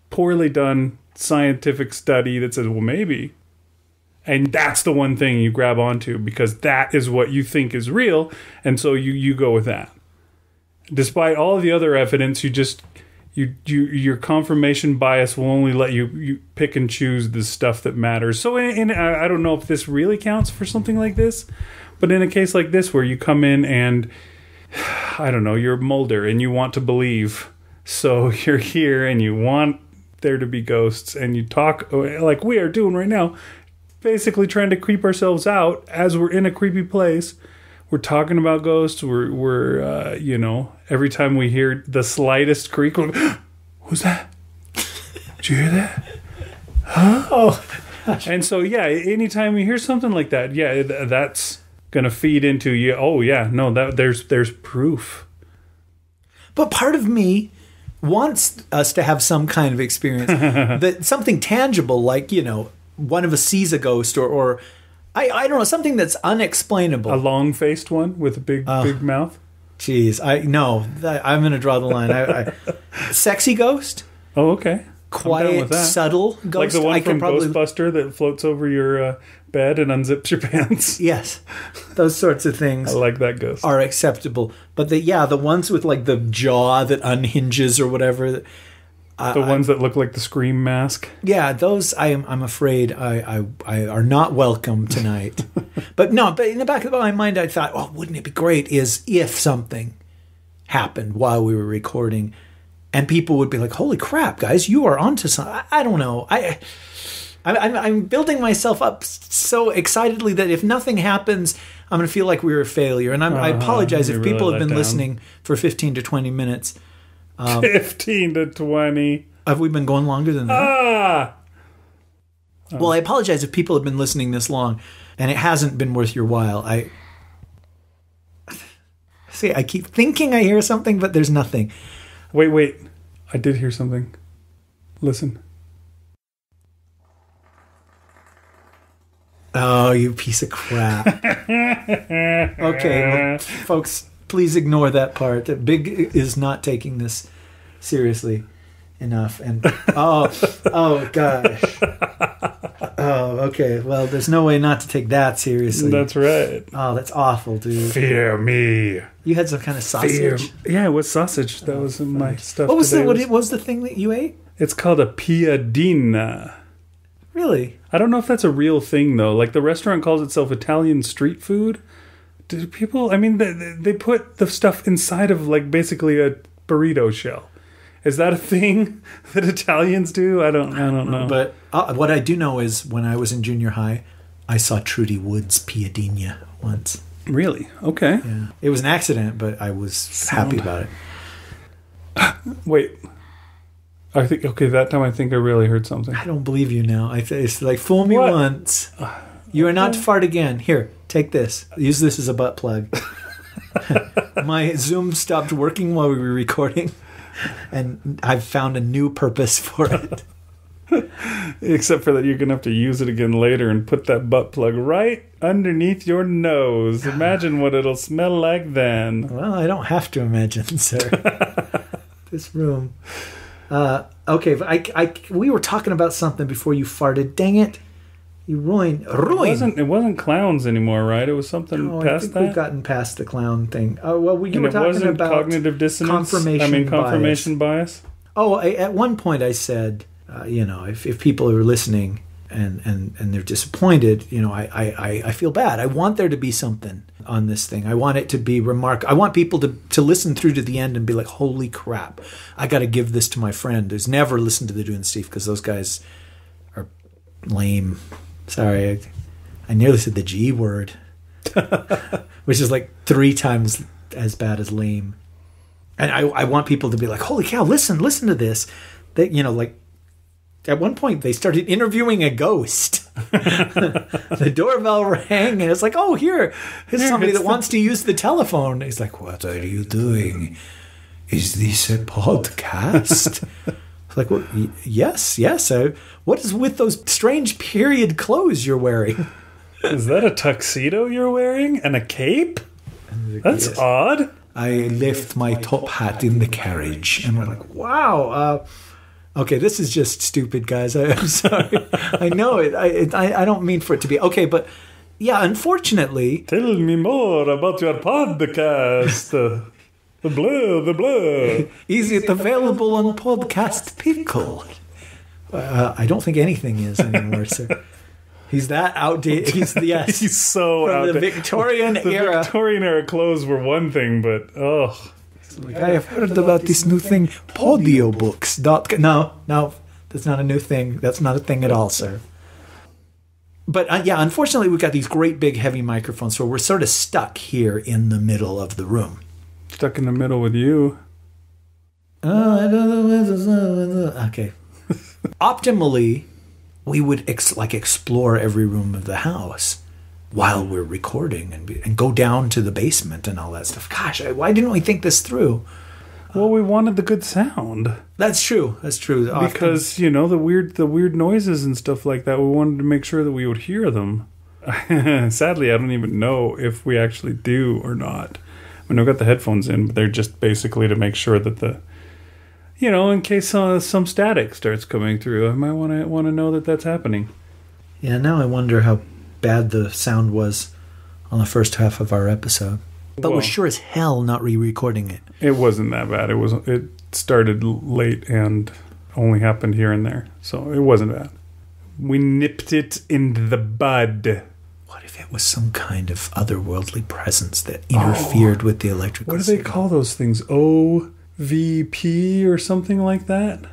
poorly done scientific study that says, well, maybe and that's the one thing you grab onto because that is what you think is real and so you you go with that despite all the other evidence you just you, you your confirmation bias will only let you, you pick and choose the stuff that matters so in, I don't know if this really counts for something like this but in a case like this where you come in and I don't know you're Mulder and you want to believe so you're here and you want there to be ghosts and you talk like we are doing right now basically trying to creep ourselves out as we're in a creepy place. We're talking about ghosts. We're, we're uh, you know, every time we hear the slightest creak, we're like, who's that? Did you hear that? Oh, And so, yeah, anytime you hear something like that, yeah, th- that's gonna feed into you. Oh, yeah, no, that there's there's proof. but part of me wants us to have some kind of experience that something tangible, like you know, one of us sees a ghost or or. I, I don't know something that's unexplainable. A long faced one with a big big mouth. Jeez, I no, I'm going to draw the line. I, I, sexy ghost, Oh, okay. Quiet, subtle ghost. like the one I from probably Ghostbuster that floats over your uh, bed and unzips your pants. yes, those sorts of things I like that ghost. are acceptable. But the yeah, the ones with like the jaw that unhinges or whatever. The ones that look like the scream mask. Yeah, those I am. I'm afraid I, I, I are not welcome tonight. but no, but in the back of my mind, I thought, oh, wouldn't it be great? Is if something happened while we were recording, and people would be like, "Holy crap, guys, you are onto something." I, I don't know. I. I'm, I'm, I'm building myself up so excitedly that if nothing happens, I'm going to feel like we were a failure. And I'm, I Uh-huh. apologize if really people have been down. listening for 15 to 20 minutes. Um, Fifteen to twenty. Have we been going longer than that? Ah, Well, I apologize if people have been listening this long and it hasn't been worth your while. I see. I keep thinking I hear something, but there's nothing. wait, wait. I did hear something. Listen. Oh, you piece of crap. okay, well, folks, please ignore that part. Big is not taking this seriously enough. And oh, oh gosh. Oh, okay. Well, there's no way not to take that seriously. That's right. oh, that's awful, dude. Fear me. You had some kind of sausage. Fear. Yeah, it was sausage. That oh, was my stuff. What was the what was- it was the thing that you ate? It's called a piadina. Really? I don't know if that's a real thing though. Like the restaurant calls itself Italian street food. Do people? I mean, they, they put the stuff inside of like basically a burrito shell. Is that a thing that Italians do? I don't. I don't know. But uh, what I do know is when I was in junior high, I saw Trudy Wood's Piadina once. really, okay. Yeah. It was an accident, but I was happy about it. Wait. I think okay. That time I think I really heard something. I don't believe you now. I th- it's like fool me What? once. You are not to fart again. Here, take this. Use this as a butt plug. My Zoom stopped working while we were recording, and I've found a new purpose for it. Except for that, you're gonna have to use it again later and put that butt plug right underneath your nose. Imagine what it'll smell like then. Well, I don't have to imagine, sir. this room. Uh, okay, but I, I, we were talking about something before you farted. Dang it! You ruined, It wasn't. It wasn't clowns anymore, right? It was something I past think that. we've gotten past the clown thing. Oh well, we, you and were it talking wasn't about cognitive dissonance. confirmation I mean, confirmation bias. Oh, I, at one point I said, uh, you know, if, if people are listening and, and, and they're disappointed, you know, I, I, I- I feel bad. I want there to be something on this thing. I want it to be remark. I want people to, to listen through to the end and be like, holy crap, I got to give this to my friend who's never listened to the Dunesteef because those guys are lame. Sorry, I, I nearly said the G word, which is like three times as bad as lame and I, I want people to be like, "Holy cow! Listen, listen to this." That you know, like at one point they started interviewing a ghost. the doorbell rang, and it's like, "Oh, here's somebody that wants to use the telephone." He's like, "What are you doing? Is this a podcast?" It's like, well, y- yes, yes. Uh, what is with those strange period clothes you're wearing? Is that a tuxedo you're wearing and a cape? That's Yes. odd. I left my top hat in the carriage. And we're like, wow. Uh, okay, this is just stupid, guys. I, I'm sorry. I know it. I, it I. I don't mean for it to be. Okay, but yeah, unfortunately, Tell me more about your podcast. The blur, the blur. is it available on Podcast Pickle? Uh, I don't think anything is anymore, sir. He's that outdated. He's, yes. He's so From the. Victorian The era. Victorian era clothes were one thing, but oh, Like, I have heard about this new thing, Podiobooks. Dot no, no, that's not a new thing. That's not a thing at all, sir. But uh, yeah, unfortunately, we've got these great big heavy microphones, so we're sort of stuck here in the middle of the room. Stuck in the middle with you. Oh, I don't know where this is. Okay. Optimally, we would ex- like explore every room of the house while we're recording and, be, and go down to the basement and all that stuff. Gosh, I- why didn't we think this through? Well, we wanted the good sound That's true. That's true. Often- because you know the weird, the weird noises and stuff like that. We wanted to make sure that we would hear them. Sadly, I don't even know if we actually do or not. I mean, I've got the headphones in, but they're just basically to make sure that the, you know, in case uh, some static starts coming through, I might want to want to know that that's happening. Yeah, now I wonder how bad the sound was on the first half of our episode. But we're sure as hell not re-recording it. It wasn't that bad. It was. It started late and only happened here and there. So it wasn't bad. We nipped it in the bud. It was some kind of otherworldly presence that interfered oh. with the electrical? What do they signal? call those things? OVP or something like that?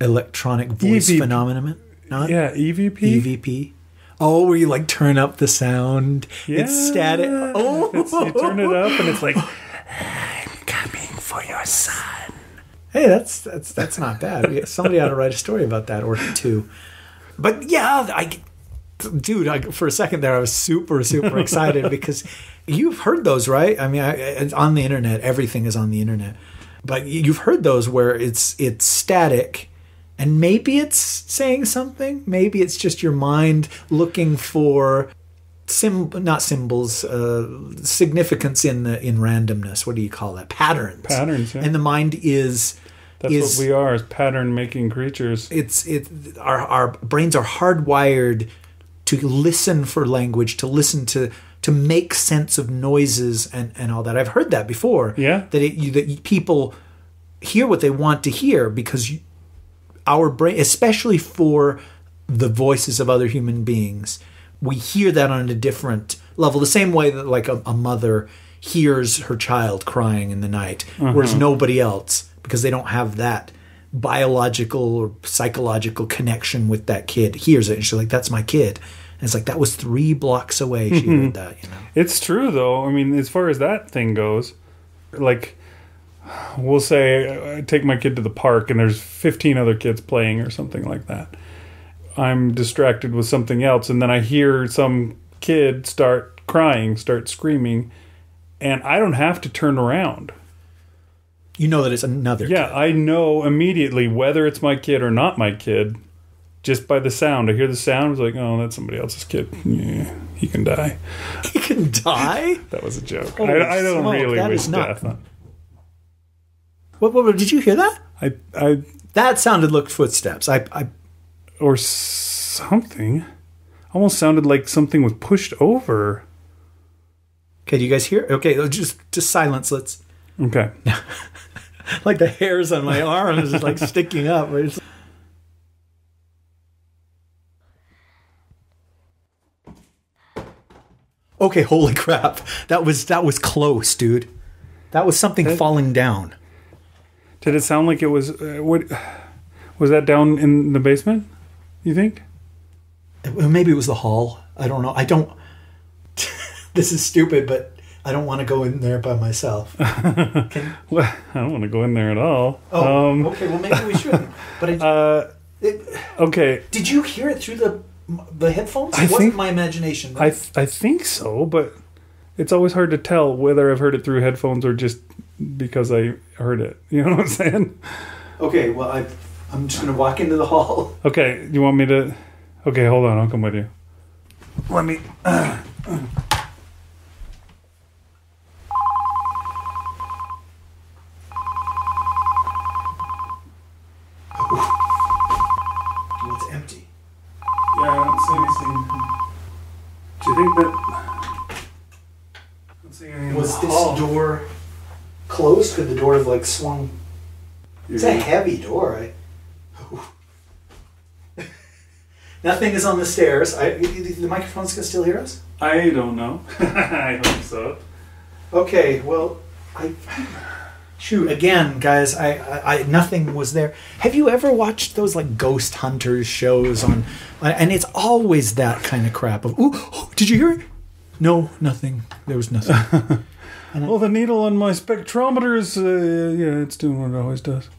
electronic voice EVP. phenomenon? Not Yeah, EVP. EVP. Oh, where you like turn up the sound. It's static. Oh, It's- you turn it up and it's like, I'm coming for your son. Hey, that's that's that's not bad. Somebody ought to write a story about that or two. But yeah, I, dude, I, for a second there, I was super super excited because you've heard those, right? I mean, I, it's on the internet, everything is on the internet. But you've heard those where it's it's static. And maybe it's saying something. Maybe it's just your mind looking for sim not symbols uh, significance in the in randomness what do you call that patterns Patterns, yeah. and the mind is that's is what we are as pattern making creatures. it's it our our brains are hardwired to listen for language to listen to to make sense of noises and and all that. I've heard that before. Yeah. that it you, that people hear what they want to hear because you, our brain especially for the voices of other human beings we hear that on a different level. The same way that like a, a mother hears her child crying in the night whereas uh-huh. nobody else because they don't have that biological or psychological connection with that kid hears it and she's like that's my kid and it's like that was three blocks away she mm-hmm. heard that you know It's true though. I mean, as far as that thing goes, like we'll say I take my kid to the park and there's 15 other kids playing or something like that. I'm distracted with something else and then I hear some kid start crying, start screaming, and I don't have to turn around. you know that it's another Yeah, I know immediately whether it's my kid or not my kid just by the sound. I hear the sound, I was like, oh, that's somebody else's kid. Yeah, he can die. he can die That was a joke. I, I don't smoke, really wish is not- death on. what, what did you hear that I, I, that sounded like footsteps i i or something. Almost sounded like something was pushed over. Okay, do you guys hear? Okay, just just silence. Let's Okay. like the hairs on my arms is like sticking up. Right? It's- Okay, holy crap! That was that was close, dude. That was something falling down. Did it sound like it was? Uh, what was that down in the basement? You think? Maybe it was the hall. I don't know. I don't. this is stupid, but I don't want to go in there by myself. Can, Well, I don't want to go in there at all. oh, Um, okay. Well, maybe we shouldn't. But I, uh, it, okay. Did you hear it through the the headphones? It I wasn't think- my imagination. I th- I think so, but it's always hard to tell whether I've heard it through headphones or just because I heard it. You know what I'm saying? okay, well, I, I'm just gonna walk into the hall. Okay. You want me to? Okay, hold on. I'll come with you. Let me. Well, it's empty. Yeah, I don't see anything. Do you think that? I don't see Was this hall. door closed? Could the door have like swung? It's a heavy door. I. Nothing is on the stairs. I, the microphones can still hear us. I don't know. I hope so. Okay, well, I shoot again, guys. I, I, I nothing was there. Have you ever watched those like ghost hunters shows on? And it's always that kind of crap. Of ooh, did you hear it? No, nothing. There was nothing. Well, the needle on my spectrometer is, uh, yeah, it's doing what it always does.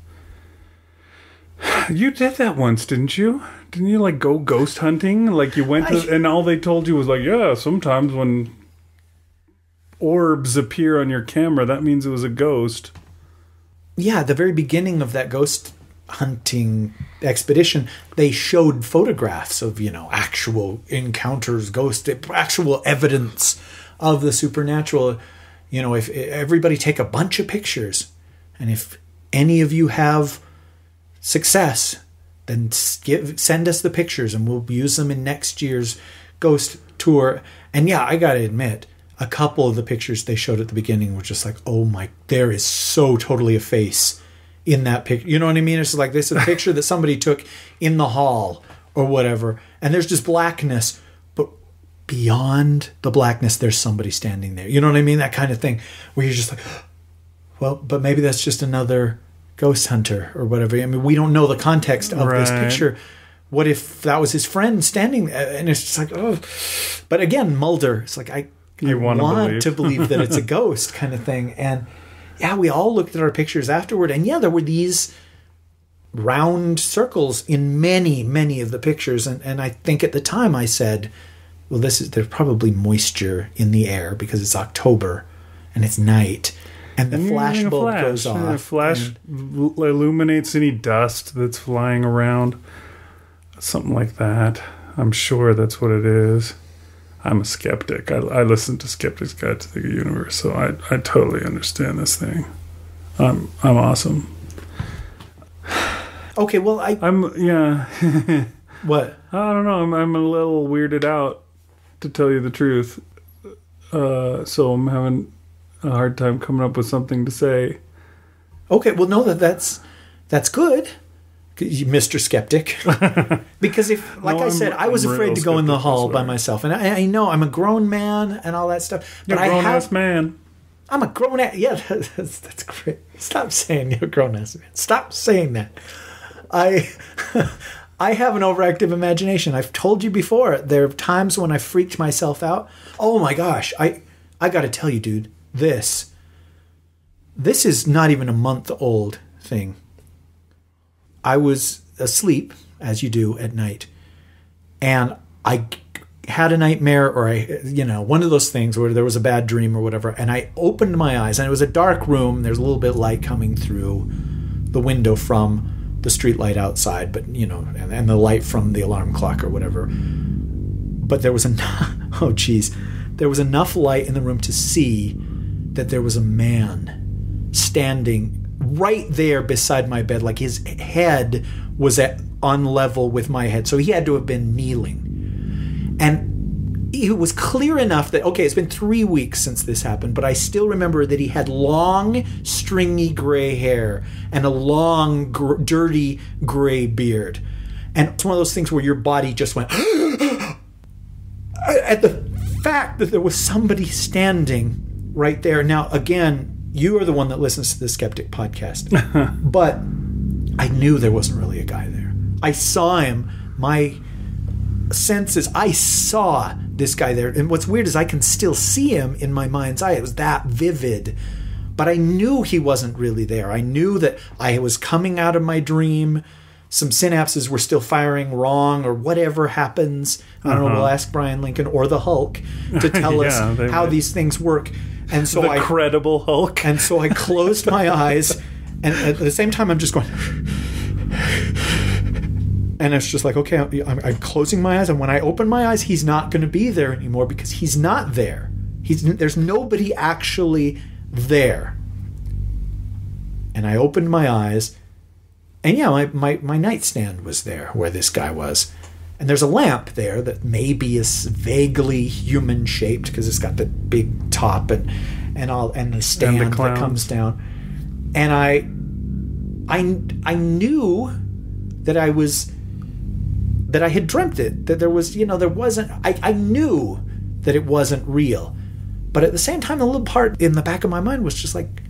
You did that once, didn't you? Didn't you like go ghost hunting? Like you went to, I- and all they told you was like, yeah, sometimes when orbs appear on your camera, that means it was a ghost. Yeah, the very beginning of that ghost hunting expedition, they showed photographs of you know actual encounters, ghost, actual evidence of the supernatural. You know, if everybody take a bunch of pictures, and if any of you have success, then give, send us the pictures, and we'll use them in next year's ghost tour. And yeah, I gotta admit, a couple of the pictures they showed at the beginning were just like, oh my, there is so totally a face in that picture. You know what I mean? It's like this is a picture that somebody took in the hall or whatever, and there's just blackness, but beyond the blackness, there's somebody standing there. You know what I mean? That kind of thing where you're just like, well, but maybe that's just another ghost hunter or whatever. I mean, we don't know the context of this picture. What if that was his friend standing there? And it's just like, oh. But again, Mulder, it's like, I, You I wanna believe. to believe that it's a ghost kind of thing. And yeah, we all looked at our pictures afterward. And yeah, there were these round circles in many, many of the pictures. And, and I think at the time I said, well, this is, there's probably moisture in the air because it's October and it's night. And the flash a bulb flash. goes Yeah, off. flash l- illuminates any dust that's flying around. Something like that. I'm sure that's what it is. I'm a skeptic. I, I listen to Skeptic's Guide to the Universe, so I, I totally understand this thing. I'm I'm awesome. Okay, well, I, I'm yeah. what? I don't know. I'm I'm a little weirded out, to tell you the truth. Uh, so I'm having a hard time coming up with something to say. Okay, well, no, that that's that's good, Mr. Skeptic. because if, like No, I said, I was I'm afraid to go in the hall by myself, and I, I know I'm a grown man and all that stuff. You're But a I grown have, ass man. I'm a grown ass. Yeah, that's, that's great. Stop saying you're a grown ass man. Stop saying that. I. I have an overactive imagination. I've told you before. There are times when I freaked myself out. Oh my gosh! I I got to tell you, dude. This this is not even a month old thing. I was asleep, as you do at night, and I had a nightmare or I, you know, one of those things where there was a bad dream or whatever. And I opened my eyes, and it was a dark room. There's a little bit of light coming through the window from the street light outside, but you know, and, and the light from the alarm clock or whatever. But there was enough. Oh, geez, there was enough light in the room to see that there was a man standing right there beside my bed like his head was at on level with my head. So he had to have been kneeling. And it was clear enough that okay it's been three weeks since this happened but i still remember that he had long stringy gray hair and a long gr- dirty gray beard. And it's one of those things where your body just went at the fact that there was somebody standing right there. Now, again, you are the one that listens to the Skeptic podcast, but I knew there wasn't really a guy there. I saw him. My senses, I saw this guy there. And what's weird is I can still see him in my mind's eye. It was that vivid. But I knew he wasn't really there. I knew that I was coming out of my dream. Some synapses were still firing wrong, or whatever happens. I don't know. We'll ask Brian Lincoln or the Hulk to tell Uh-huh. Yeah, us how these things work. And so the I credible Hulk. and so I closed my eyes, and at the same time, I'm just going. And it's just like, okay, I'm, I'm closing my eyes, and when I open my eyes, he's not going to be there anymore because he's not there. He's there's nobody actually there. And I opened my eyes, and yeah, my, my, my nightstand was there where this guy was. And there's a lamp there that maybe is vaguely human shaped because it's got the big top and and all and the stand that comes down. And I I I knew that I was that I had dreamt it, that there was, you know, there wasn't I, I knew that it wasn't real. But at the same time, the little part in the back of my mind was just like,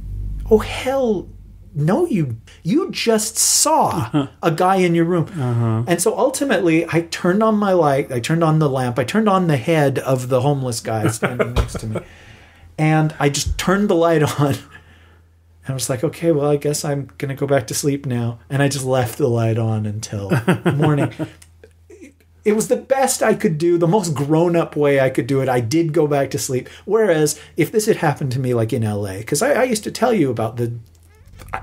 oh hell no you you just saw uh-huh. a guy in your room. Uh-huh. And so ultimately i turned on my light i turned on the lamp i turned on the head of the homeless guy standing next to me. And i just turned the light on. And i was like okay well i guess i'm gonna go back to sleep now. And i just left the light on until morning. It was the best I could do, the most grown up way I could do it. I did go back to sleep. Whereas if this had happened to me like in LA, because I, I used to tell you about the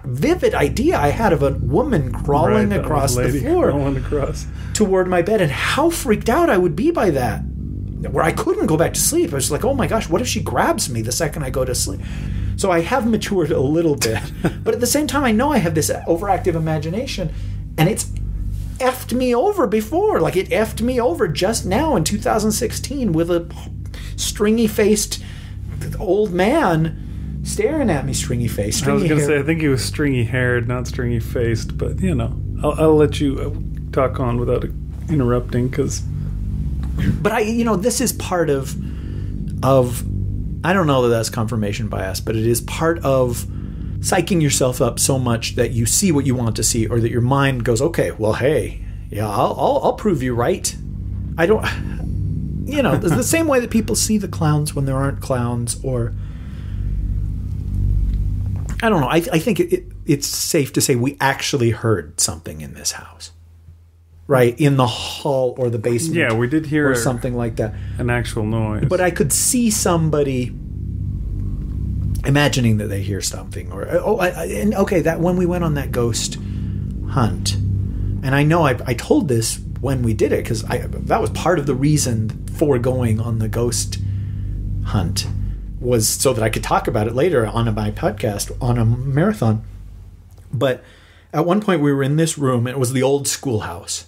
vivid idea I had of a woman crawling Right, across the floor across. toward my bed and how freaked out I would be by that. Where I couldn't go back to sleep. I was like, oh my gosh, what if she grabs me the second I go to sleep? So I have matured a little bit. but at the same time, I know I have this overactive imagination and it's effed me over before. Like it effed me over just now in 2016 with a stringy faced old man staring at me, stringy face. I was going to say, I think he was stringy haired, not stringy faced, but you know, I'll, I'll let you uh, talk on without interrupting because but I, you know, this is part of of I don't know that that's confirmation bias, but it is part of psyching yourself up so much that you see what you want to see, or that your mind goes, okay, well, hey, yeah, I'll I'll, I'll prove you right. I don't, you know, the, the same way that people see the clowns when there aren't clowns, or I don't know. I I think it, it, it's safe to say we actually heard something in this house. Right in the hall or the basement yeah, we did hear or something like that. an actual noise. But I could see somebody imagining that they hear something, or oh, I, I, and okay, that when we went on that ghost hunt, and I know I, I told this when we did it because that was part of the reason for going on the ghost hunt was so that I could talk about it later on my podcast on a marathon. But at one point we were in this room, and it was the old schoolhouse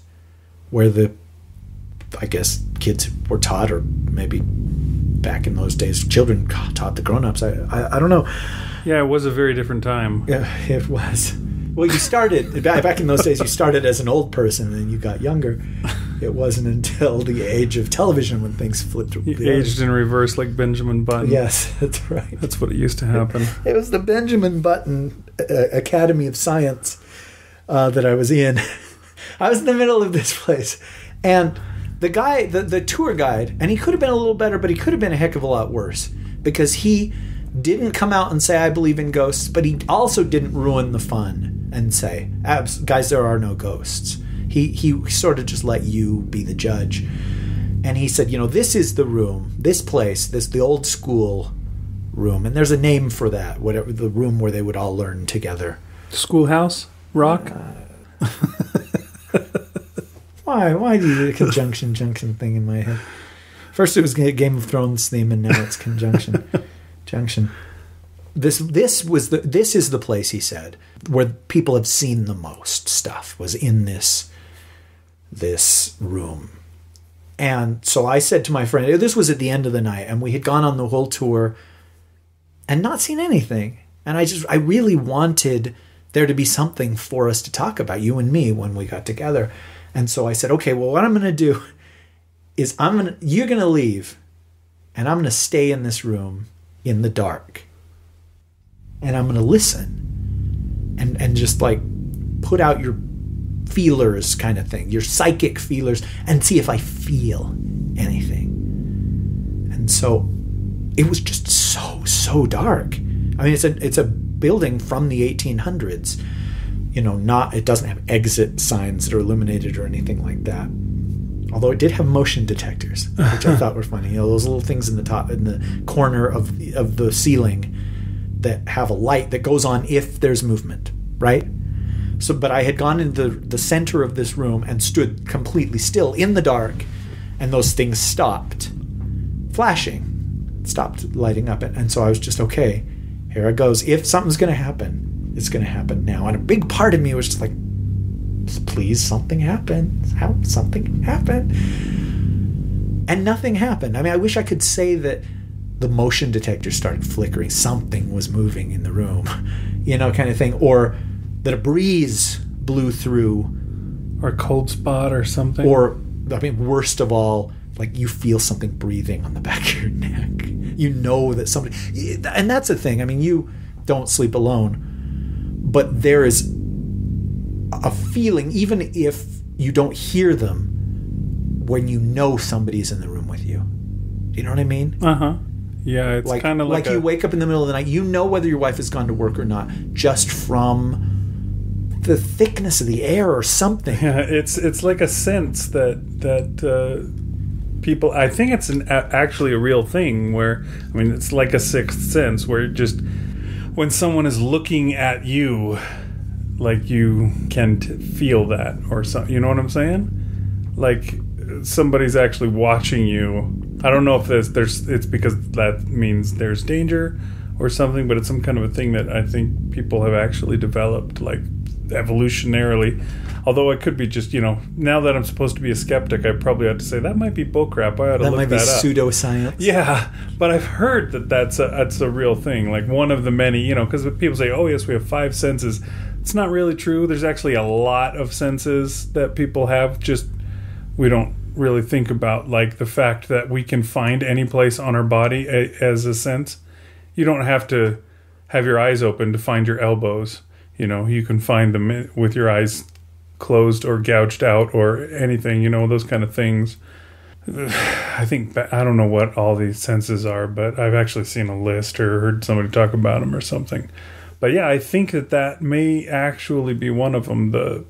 where the I guess kids were taught, or maybe back in those days, children taught the grown-ups. I, I, I don't know. yeah, it was a very different time. Yeah, it was. Well, you started back back in those days. You started as an old person, and then you got younger. It wasn't until the age of television when things flipped. You other- aged in reverse like Benjamin Button. Yes, that's right. That's what it used to happen. It was the Benjamin Button uh, Academy of Science uh, that I was in. I was in the middle of this place, and the guy, the, the tour guide, and he could have been a little better, but he could have been a heck of a lot worse because he didn't come out and say I believe in ghosts, but he also didn't ruin the fun and say, Abs- "Guys, there are no ghosts." He he sort of just let you be the judge, and he said, "You know, this is the room, this place, this the old school." room and there's a name for that whatever the room where they would all learn together Schoolhouse Rock. Uh, why why do you do the conjunction junction thing in my head first it was a game of thrones theme and now it's conjunction junction this this was the this is the place he said where people have seen the most stuff was in this this room and so i said to my friend this was at the end of the night and we had gone on the whole tour and not seen anything. And I just, I really wanted there to be something for us to talk about, you and me, when we got together. And so I said, okay, well, what I'm going to do is I'm to, you're going to leave and I'm going to stay in this room in the dark. And I'm going to listen and, and just like put out your feelers kind of thing, your psychic feelers, and see if I feel anything. And so it was just so so dark. I mean, it's a it's a building from the 1800s. You know, not it doesn't have exit signs that are illuminated or anything like that. Although it did have motion detectors, which I thought were funny. You know, those little things in the top in the corner of the, of the ceiling that have a light that goes on if there's movement, right? So, but I had gone into the, the center of this room and stood completely still in the dark, and those things stopped flashing, stopped lighting up. And so I was just, okay, here it goes. If something's going to happen, it's going to happen now. And a big part of me was just like, please, something happen. Something happen. And nothing happened. I mean, I wish I could say that the motion detector started flickering. Something was moving in the room, you know, kind of thing. Or that a breeze blew through or a cold spot or something. or I mean, worst of all, like you feel something breathing on the back of your neck. You know that somebody, and that's the thing. I mean, you don't sleep alone, but there is a feeling, even if you don't hear them, when you know somebody's in the room with you. Do you know what I mean? uh huh. Yeah, it's Like, kind of like, like, you wake up in the middle of the night, you know whether your wife has gone to work or not, just from the thickness of the air or something. Yeah, it's it's like a sense that that uh, people. I think it's an a, actually a real thing where I mean it's like a sixth sense where just when someone is looking at you, like you can t- feel that or something. You know what I'm saying? Like somebody's actually watching you. I don't know if there's there's it's because that means there's danger or something, but it's some kind of a thing that I think people have actually developed like evolutionarily. Although I could be just, you know, now that I'm supposed to be a skeptic, I probably ought to say that might be bullcrap. I ought to That look might be that up. pseudoscience. Yeah, but I've heard that that's a, that's a real thing. Like one of the many, you know, because people say, "Oh, yes, we have five senses." It's not really true. There's actually a lot of senses that people have. Just we don't really think about, like the fact that we can find any place on our body a, as a sense. You don't have to have your eyes open to find your elbows. You know, you can find them with your eyes closed or gouged out or anything. You know, those kind of things. I think I don't know what all these senses are, but I've actually seen a list or heard somebody talk about them or something. But yeah, I think that that may actually be one of them. The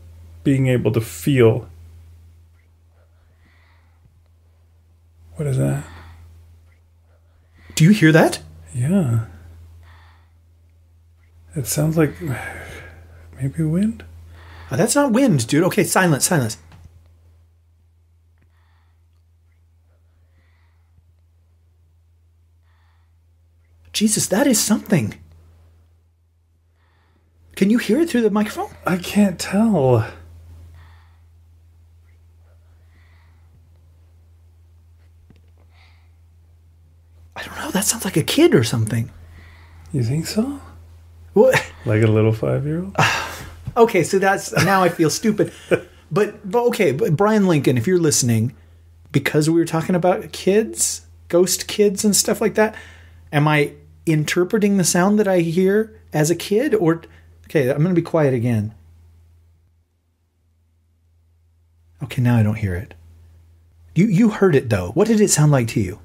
being able to feel. What is that? Do you hear that? Yeah. It sounds like maybe wind. Oh, that's not wind, dude. Okay, silence, silence. Jesus, that is something. Can you hear it through the microphone? I can't tell. I don't know. That sounds like a kid or something. You think so? What? Like a little five year old? Okay, so that's now I feel stupid. But but okay, but Brian Lincoln, if you're listening, because we were talking about kids, ghost kids and stuff like that, am I interpreting the sound that I hear as a kid or okay, I'm going to be quiet again. Okay, now I don't hear it. You you heard it though. What did it sound like to you?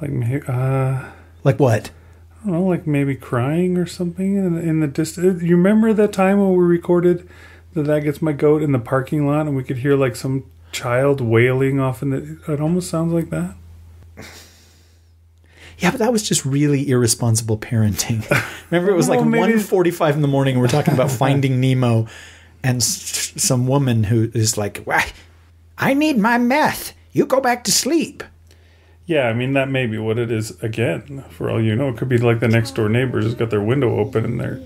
Like, uh, Like what? I don't know, like maybe crying or something in, in the distance. You remember that time when we recorded the That Gets My Goat in the parking lot and we could hear like some child wailing off in the. It almost sounds like that. Yeah, but that was just really irresponsible parenting. Remember, it was like maybe- 1.45 in the morning, and we're talking about Finding Nemo, and some woman who is like, "Why, I need my meth. You go back to sleep." Yeah, I mean, that may be what it is again. For all you know, it could be like the next door neighbors has got their window open and they're.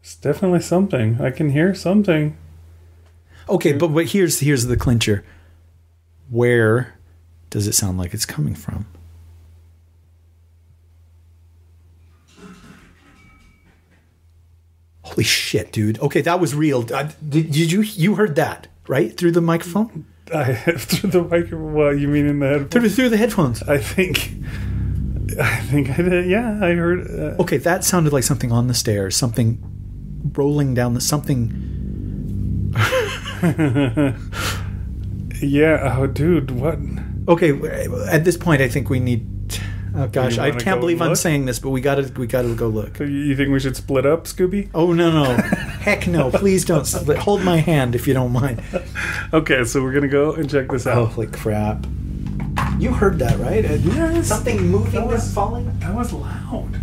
It's definitely something. I can hear something. Okay, but but here's here's the clincher. Where does it sound like it's coming from? Holy shit, dude! Okay, that was real. Uh, did, did you you heard that right through the microphone? I through the microphone. What you mean in the head? Through through the headphones. I think. I think I did. Yeah, I heard. Uh, Okay, that sounded like something on the stairs, something rolling down the something. yeah. Oh, dude, what? Okay, at this point, I think we need. Oh gosh, I can't believe I'm saying this, but we gotta we gotta go look. You you think we should split up, Scooby? Oh no no, heck no! Please don't split. hold my hand if you don't mind. Okay, so we're gonna go and check this out. Holy crap! You heard that right? Yes. Something moving That was- and falling. That was loud.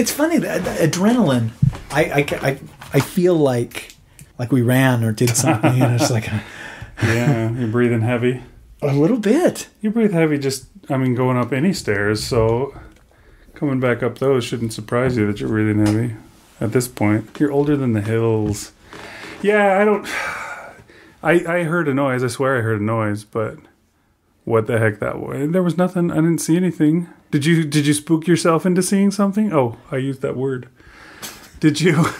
It's funny that adrenaline. I, I, I, I feel like like we ran or did something. and it's like Yeah, you're breathing heavy. a little bit. You breathe heavy just, I mean, going up any stairs, so coming back up those shouldn't surprise you that you're breathing heavy at this point. You're older than the hills. Yeah, I don't. I, I heard a noise. I swear I heard a noise, but what the heck that was? There was nothing. I didn't see anything. Did you did you spook yourself into seeing something? Oh, I used that word. Did you?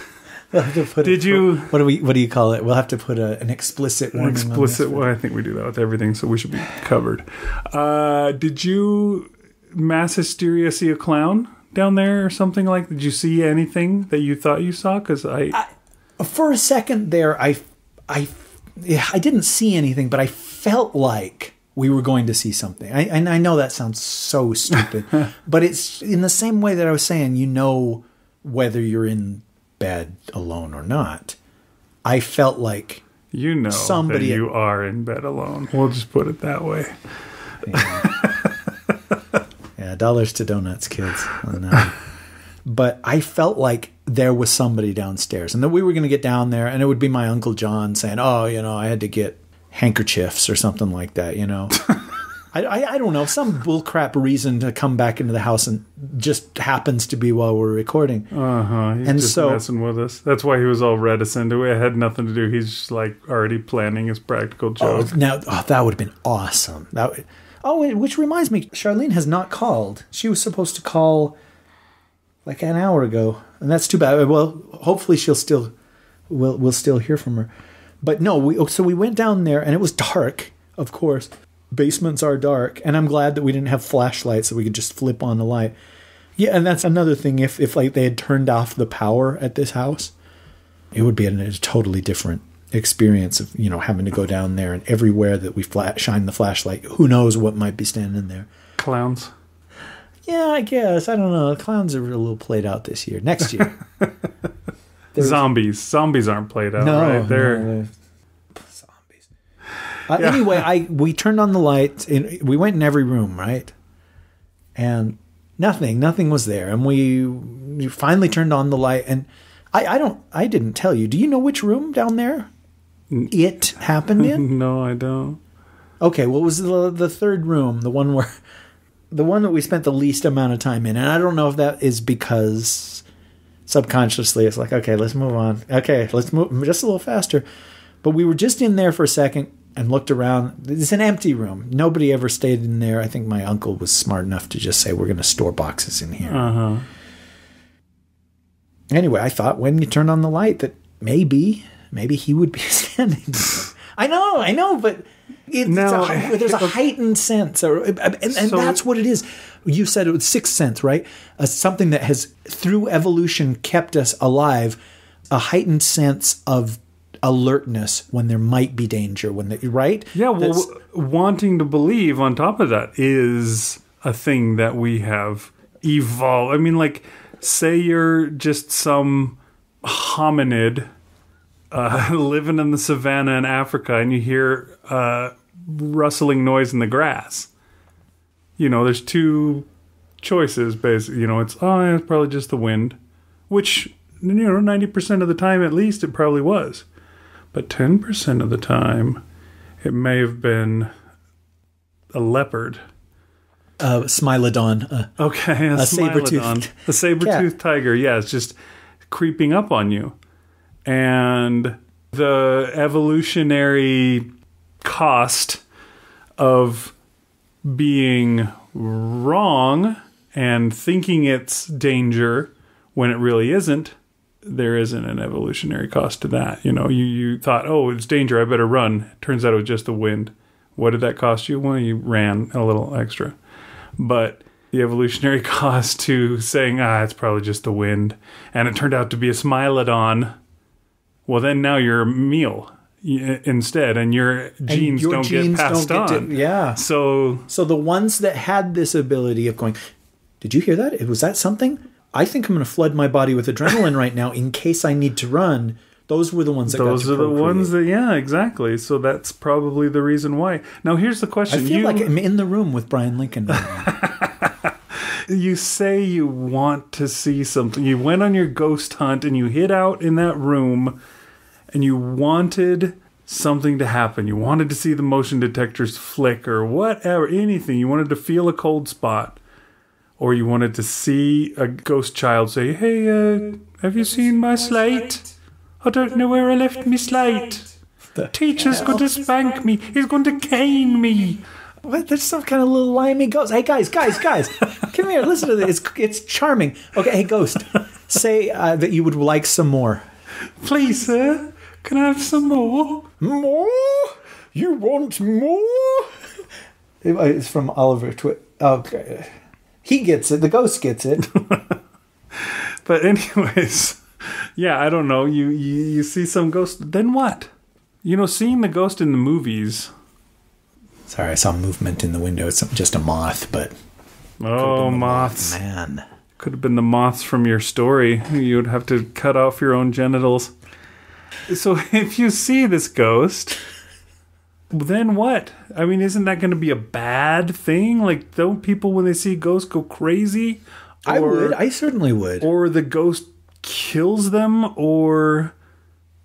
We'll have to put Did a- you- What do we? What do you call it? We'll have to put a, an explicit An warning. on explicit. Well, I think we do that with everything, so we should be covered. Uh, did you mass hysteria see a clown down there or something like? Did you see anything that you thought you saw? Because I, For a second there, I, I, I didn't see anything, but I felt like we were going to see something. I, and I know that sounds so stupid, but it's in the same way that I was saying. You know whether you're in bed alone or not. I felt like you know Somebody- that you are in bed alone. We'll just put it that way. Yeah, dollars to donuts, kids. I know. but I felt like there was somebody downstairs, and that we were going to get down there, and it would be my uncle John saying, "Oh, you know, I had to get handkerchiefs or something like that." You know, I, I I don't know some bullcrap reason to come back into the house, and just happens to be while we're recording. Uh huh. And just so- messing with us. That's why he was all reticent. It had nothing to do. He's just like already planning his practical Oh, joke. now oh, that would have been awesome. That would, oh, which reminds me, Charlene has not called. She was supposed to call like an hour ago, and that's too bad. Well, hopefully she'll still we'll we'll still hear from her. But no, we oh, so we went down there, and it was dark. Of course, basements are dark, and I'm glad that we didn't have flashlights so we could just flip on the light. Yeah, and that's another thing. If if like they had turned off the power at this house, it would be a, a totally different experience of you know having to go down there and everywhere that we flat shine the flashlight who knows what might be standing there Clowns. yeah i guess i don't know clowns are a little played out this year next year There's- Zombies. Zombies aren't played out, no, right? They're no, they're zombies uh, anyway i we turned on the lights and we went in every room right and nothing nothing was there and we, we finally turned on the light and I, I don't i didn't tell you do you know which room down there it happened in no, I don't. Okay, what was the the third room? The one where the one that we spent the least amount of time in. And I don't know if that is because subconsciously it's like, okay, let's move on. Okay, let's move just a little faster. But we were just in there for a second and looked around. It's an empty room. Nobody ever stayed in there. I think my uncle was smart enough to just say we're going to store boxes in here. Uh huh. Anyway, I thought when you turned on the light that maybe, maybe he would be standing. I know, I know, but it's No. a, there's a heightened sense, or, and, and So- that's what it is. You said it was sixth sense, right? Uh, something that has, through evolution, kept us alive. A heightened sense of alertness when there might be danger. When the, right? Yeah, well, That's- wanting to believe on top of that is a thing that we have evolved. I mean, like, say you're just some hominid uh, living in the savannah in Africa and you hear uh, rustling noise in the grass. You know, there's two choices, basically. You know, it's, oh, it's probably just the wind, which, you know, 90% of the time at least it probably was. But 10% of the time, it may have been a leopard. uh, Smilodon. Uh, Okay, a, A saber-toothed a saber-toothed tiger. Yeah, it's just creeping up on you, and the evolutionary cost of being wrong and thinking it's danger when it really isn't there isn't an evolutionary cost to that. You know you, you thought oh it's danger i better run. Turns out it was just the wind. What did that cost you? Well you ran a little extra. But the evolutionary cost to saying ah it's probably just the wind and it turned out to be a smilodon well then now you're a meal instead and your genes your don't genes get passed don't get on to- yeah. so So the ones that had this ability of going, did you hear that? Was that something? I think I'm going to flood my body with adrenaline right now in case I need to run. Those were the ones that those are to the ones that yeah exactly so that's probably the reason why now here's the question. I feel you like I'm in the room with Brian Lincoln. Right you say you want to see something you went on your ghost hunt and you hid out in that room and you wanted something to happen. You wanted to see the motion detectors flick or whatever, anything. You wanted to feel a cold spot. Or you wanted to see a ghost child say, Hey, uh, have you seen my slate? I don't know where I left my slate. The Teacher's going to spank me. He's going to cane me. What? There's some kind of little limey ghost. Hey guys, guys, guys, come here. Listen to this. It's it's charming. Okay, hey ghost, say uh, that you would like some more. Please, sir, can I have some more? More? You want more? Uh, it's from Oliver Twist. Okay, he gets it. The ghost gets it. But anyways, yeah, I don't know. You, you you see some ghost, then what? You know, seeing the ghost in the movies. Sorry, I saw movement in the window. It's just a moth, but Oh, moths. man. Could have been the moths from your story. You'd have to cut off your own genitals. So if you see this ghost, then what? I mean, isn't that going to be a bad thing? Like, don't people when they see ghosts go crazy? I would. I certainly would. or the ghost kills them or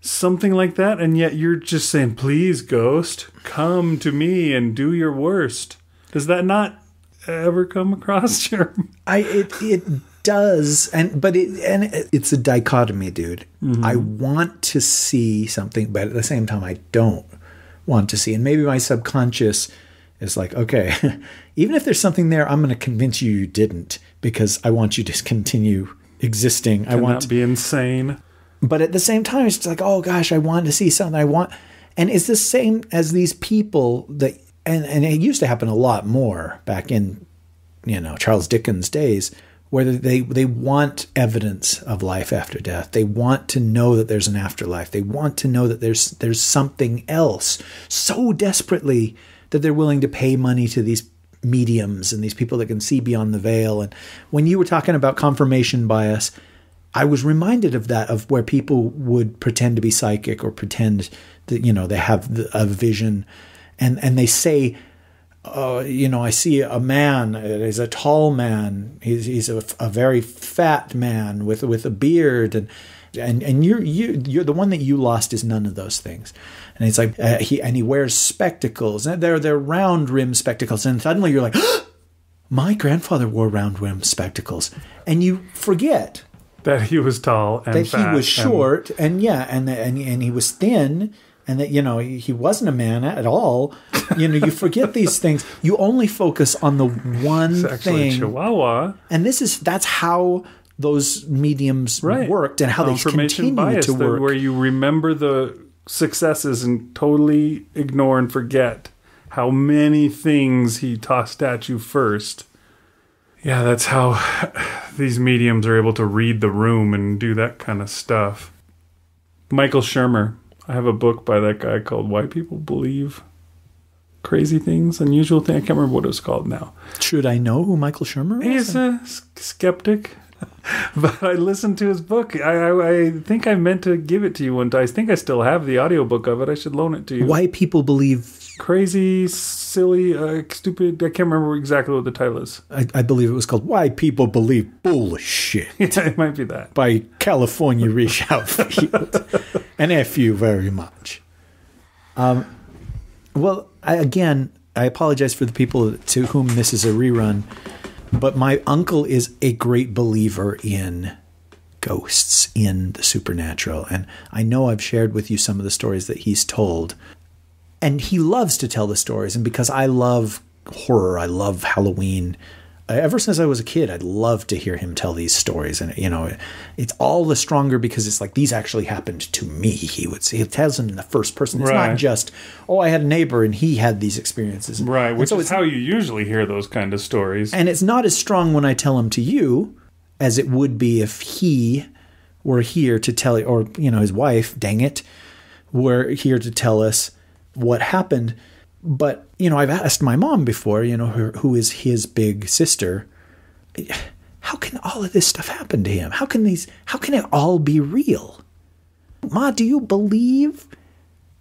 something like that and yet you're just saying please ghost come to me and do your worst does that not ever come across your I it it does, and but it and it- it's a dichotomy, dude. Mm-hmm. I want to see something, but at the same time, I don't want to see. And maybe my subconscious is like, okay, even if there's something there, I'm going to convince you you didn't because I want you to continue existing. I want to be insane but at the same time it's like oh gosh i want to see something i want and it's the same as these people that and, and it used to happen a lot more back in you know charles dickens days where they they want evidence of life after death. They want to know that there's an afterlife. They want to know that there's there's something else so desperately that they're willing to pay money to these mediums and these people that can see beyond the veil. And when you were talking about confirmation bias I was reminded of that, of where people would pretend to be psychic or pretend that you know they have a vision, and and they say, uh, you know, I see a man. He's a tall man. He's he's a, a very fat man with with a beard, and and and you're you you're the one that you lost is none of those things. And it's like uh, he and he wears spectacles, and they're they're round rim spectacles, and suddenly you're like. My grandfather wore round rim spectacles, and you forget that he was tall and that he was and- short and yeah and and and he was thin and that you know he wasn't a man at all. You know you forget these things. You only focus on the one thing. chihuahua. And this is that's how those mediums right. worked and how they continue bias, to work. where you remember the successes and totally ignore and forget how many things he tossed at you first. Yeah that's how these mediums are able to read the room and do that kind of stuff. Michael shermer i have a book by that guy called why people believe crazy things unusual thing i can't remember what it was called now should i know who michael shermer is He's a skeptic, but I listened to his book. I, I, I think I meant to give it to you one time. I think I still have the audiobook of it. I should loan it to you. why people believe Crazy, silly, uh, stupid. I can't remember exactly what the title is. I, I believe it was called why people believe bullshit it might be that. by California Rish Outfield. and F you very much. Um, well, I, again, I apologize for the people to whom this is a rerun, but my uncle is a great believer in ghosts, in the supernatural. And I know I've shared with you some of the stories that he's told. And he loves to tell the stories. And because I love horror, I love Halloween. Ever since I was a kid, I'd love to hear him tell these stories, and you know, it's all the stronger because it's like these actually happened to me. He would say he tells them in the first person. It's Right. not just oh, I had a neighbor and he had these experiences, Right, which so is it's how you usually hear those kind of stories. and it's not as strong when I tell him to you as it would be if he were here to tell or you know his wife, dang it, were here to tell us what happened. But you know, I've asked my mom before, you know, her, who is his big sister, how can all of this stuff happen to him? How can these? How can it all be real? Ma, do you believe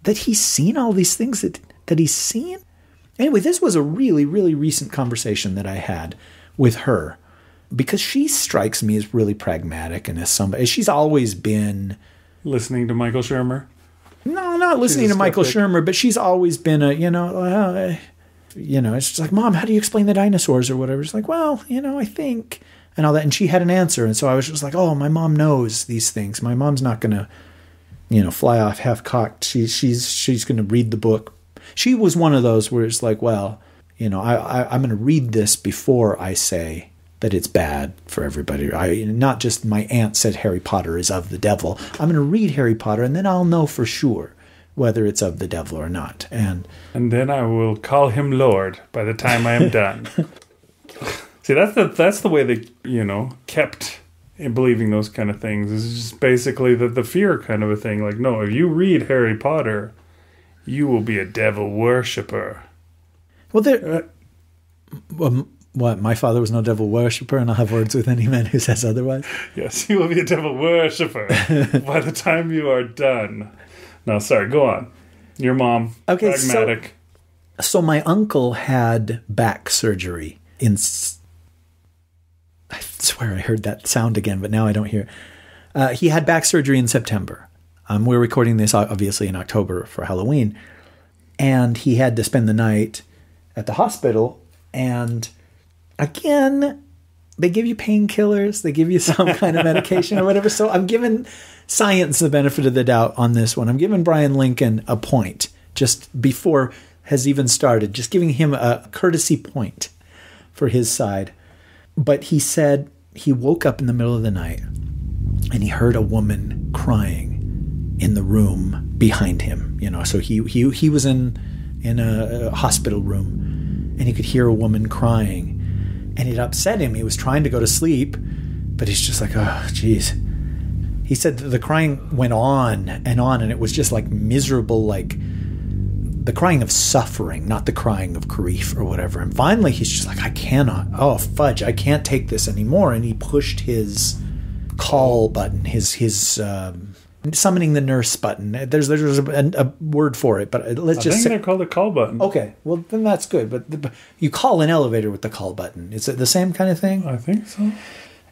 that he's seen all these things that that he's seen? Anyway, this was a really, really recent conversation that I had with her because she strikes me as really pragmatic and as somebody she's always been Listening to Michael Shermer. No, not listening to Michael skeptic. Shermer, but she's always been a, you know, uh, you know, it's just like, Mom, how do you explain the dinosaurs or whatever? It's like, well, you know, I think, and all that. And she had an answer. And so I was just like, oh, my mom knows these things. My mom's not going to, you know, fly off half cocked. She, she's, she's going to read the book. She was one of those where it's like, well, you know, I, I, I'm going to read this before I say that it's bad for everybody. I not just my aunt said Harry Potter is of the devil. I'm going to read Harry Potter and then I'll know for sure whether it's of the devil or not. And And then I will call him Lord by the time I am done. See, that's the that's the way they you know kept in believing those kind of things. Is just basically the the fear kind of a thing. Like, no, if you read Harry Potter, you will be a devil worshipper. well, there. Um, what? My father was no devil worshipper, and I'll have words with any man who says otherwise. Yes, you will be a devil worshipper by the time you are done. No, sorry, go on. Your mom, Okay, pragmatic. So my uncle had back surgery in. I swear I heard that sound again, but now I don't hear. it. Uh, he had back surgery in September. Um, we're recording this obviously in October for Halloween, and he had to spend the night at the hospital. And again, they give you painkillers, they give you some kind of medication or whatever. So I'm giving science the benefit of the doubt on this one. I'm giving Brian Lincoln a point just before has even started, just giving him a courtesy point for his side. But he said he woke up in the middle of the night and he heard a woman crying in the room behind him. You know, so he he he was in in a, a hospital room and he could hear a woman crying, and it upset him. He was trying to go to sleep, but he's just like, oh, jeez. He said the crying went on and on, and it was just like miserable, like the crying of suffering, not the crying of grief or whatever. And finally, he's just like, I cannot. Oh, fudge, I can't take this anymore. And he pushed his call button, his his um, summoning the nurse button. There's there's a, a word for it, but let's I just think say. they're called a call button. Okay, well then that's good. But the, you call an elevator with the call button. Is it the same kind of thing? I think so.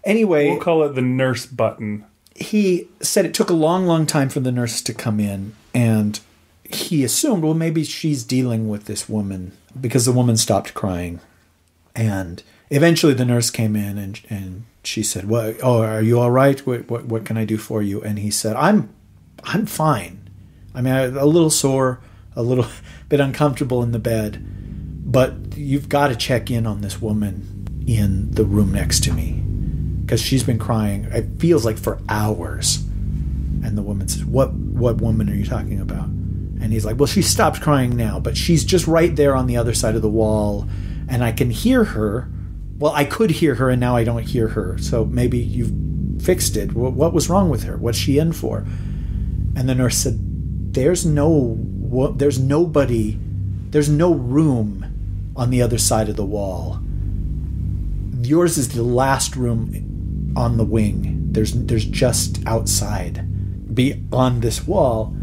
Anyway, We'll call it the nurse button. he said it took a long, long time for the nurse to come in, and he assumed, well, maybe she's dealing with this woman because the woman stopped crying, and eventually the nurse came in and and she said, "What? Oh, are you all right? What what, what can I do for you?" And he said, "I'm I'm fine. I mean, I- a little sore, a little bit uncomfortable in the bed, but you've got to check in on this woman in the room next to me." because she's been crying. It feels like for hours. And the woman says, "What what woman are you talking about?" And he's like, "Well, she stopped crying now, but she's just right there on the other side of the wall, and I can hear her. Well, I could hear her, and now I don't hear her. So maybe you've fixed it. What, what was wrong with her? What's she in for?" And the nurse said, "There's no there's nobody, there's no room on the other side of the wall." yours is the last room on the wing. There's there's just outside, beyond this wall.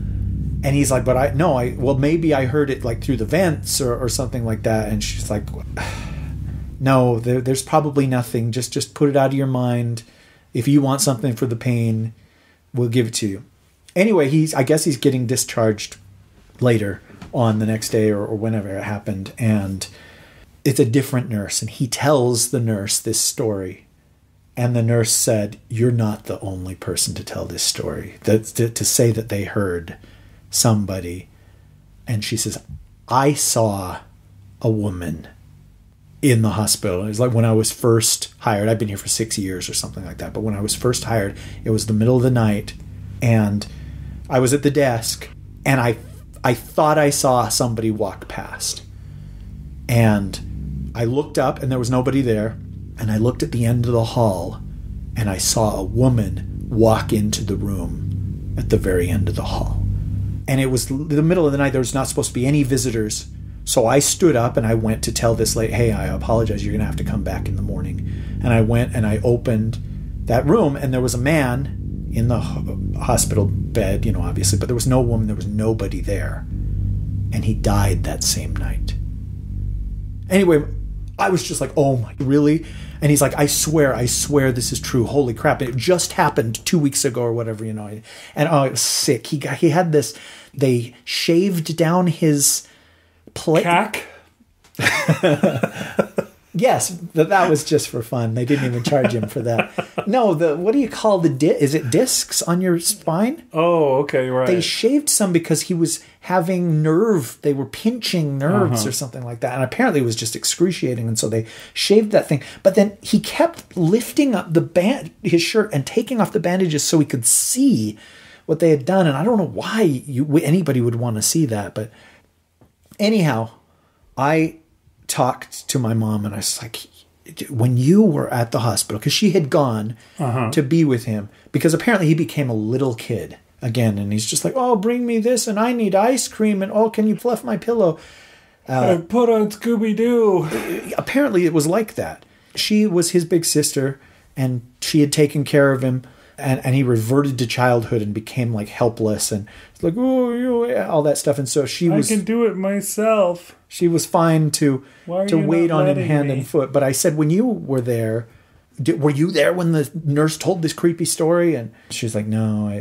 And he's like, but I no, I well maybe I heard it like through the vents or, or something like that. And she's like, no, there, there's probably nothing. Just just put it out of your mind. If you want something for the pain, we'll give it to you. Anyway, he's I guess he's getting discharged later on the next day or, or whenever it happened, and it's a different nurse and he tells the nurse this story and the nurse said you're not the only person to tell this story that to, to say that they heard somebody and she says i saw a woman in the hospital it's like when i was first hired i've been here for six years or something like that but when i was first hired it was the middle of the night and i was at the desk and i i thought i saw somebody walk past and I looked up and there was nobody there. And I looked at the end of the hall and I saw a woman walk into the room at the very end of the hall. And it was the middle of the night. There was not supposed to be any visitors. So I stood up and I went to tell this lady, hey, I apologize. You're going to have to come back in the morning. And I went and I opened that room and there was a man in the hospital bed, you know, obviously, but there was no woman, there was nobody there. And he died that same night. Anyway, I was just like, oh my, really? And he's like, I swear, I swear this is true. Holy crap. It just happened two weeks ago or whatever, you know. And oh, it was sick. He got, he had this, they shaved down his Cack. Yes, that that was just for fun. They didn't even charge him for that. No, the what do you call the di- is it discs on your spine? Oh, okay, right. They shaved some because he was having nerve. They were pinching nerves Uh-huh. or something like that, and apparently it was just excruciating. And so they shaved that thing. But then he kept lifting up the band, his shirt, and taking off the bandages so he could see what they had done. And I don't know why you anybody would want to see that, but anyhow, I talked to my mom and I was like, when you were at the hospital, because she had gone uh-huh. to be with him, because apparently he became a little kid again, and he's just like, oh, bring me this, and I need ice cream, and oh, can you fluff my pillow? Uh, I put on Scooby Doo. apparently it was like that. She was his big sister, and she had taken care of him, and, and he reverted to childhood and became like helpless and like oh you all that stuff. And so she was. I can do it myself. she was fine to to wait on him hand me? and foot. But I said when you were there. Did, were you there when the nurse told this creepy story? And she was like, "No, I,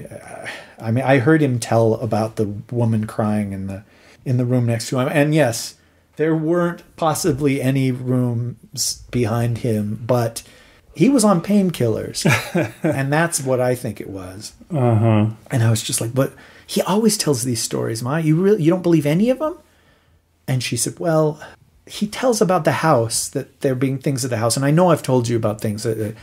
I, I mean, I heard him tell about the woman crying in the in the room next to him. And yes, there weren't possibly any rooms behind him, but he was on painkillers, and that's what I think it was. Uh huh. And I was just like, "But he always tells these stories, Ma. You really you don't believe any of them?" And she said, "Well." He tells about the house that there being things at the house, and I know I've told you about things that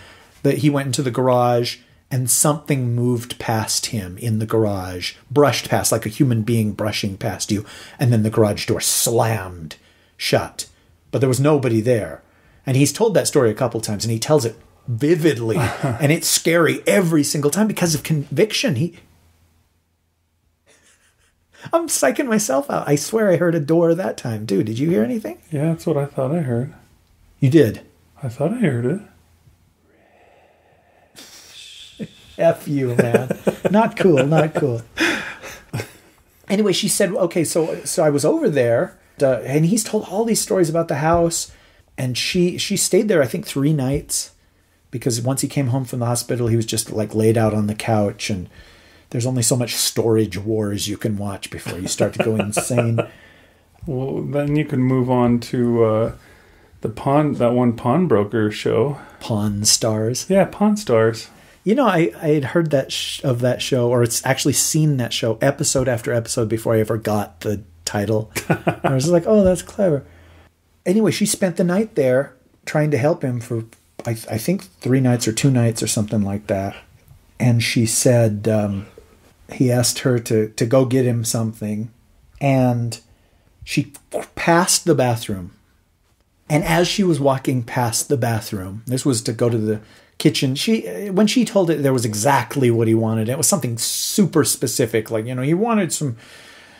that he went into the garage and something moved past him in the garage, brushed past like a human being brushing past you, and then the garage door slammed shut. But there was nobody there. And he's told that story a couple times and he tells it vividly and it's scary every single time because of conviction. He I'm psyching myself out. I swear I heard a door that time, dude Did you hear anything? Yeah, that's what I thought I heard. You did. I thought I heard it. F you, man. not cool, not cool. Anyway, she said, okay, so so I was over there, uh, and he's told all these stories about the house, and she she stayed there, I think, three nights, because once he came home from the hospital, he was just like laid out on the couch, and there's only so much storage wars you can watch before you start to go insane. Well, then you can move on to uh, the pawn that one pawnbroker show. Pawn stars. Yeah, Pawn Stars. You know, I, I had heard that sh- of that show, or it's actually seen that show episode after episode before I ever got the title. I was like, oh, that's clever. Anyway, she spent the night there trying to help him for, I, I think, three nights or two nights or something like that. And she said um, he asked her to, to go get him something. And she passed the bathroom. And as she was walking past the bathroom, this was to go to the kitchen. She when she told it there was exactly what he wanted. It was something super specific, like you know he wanted some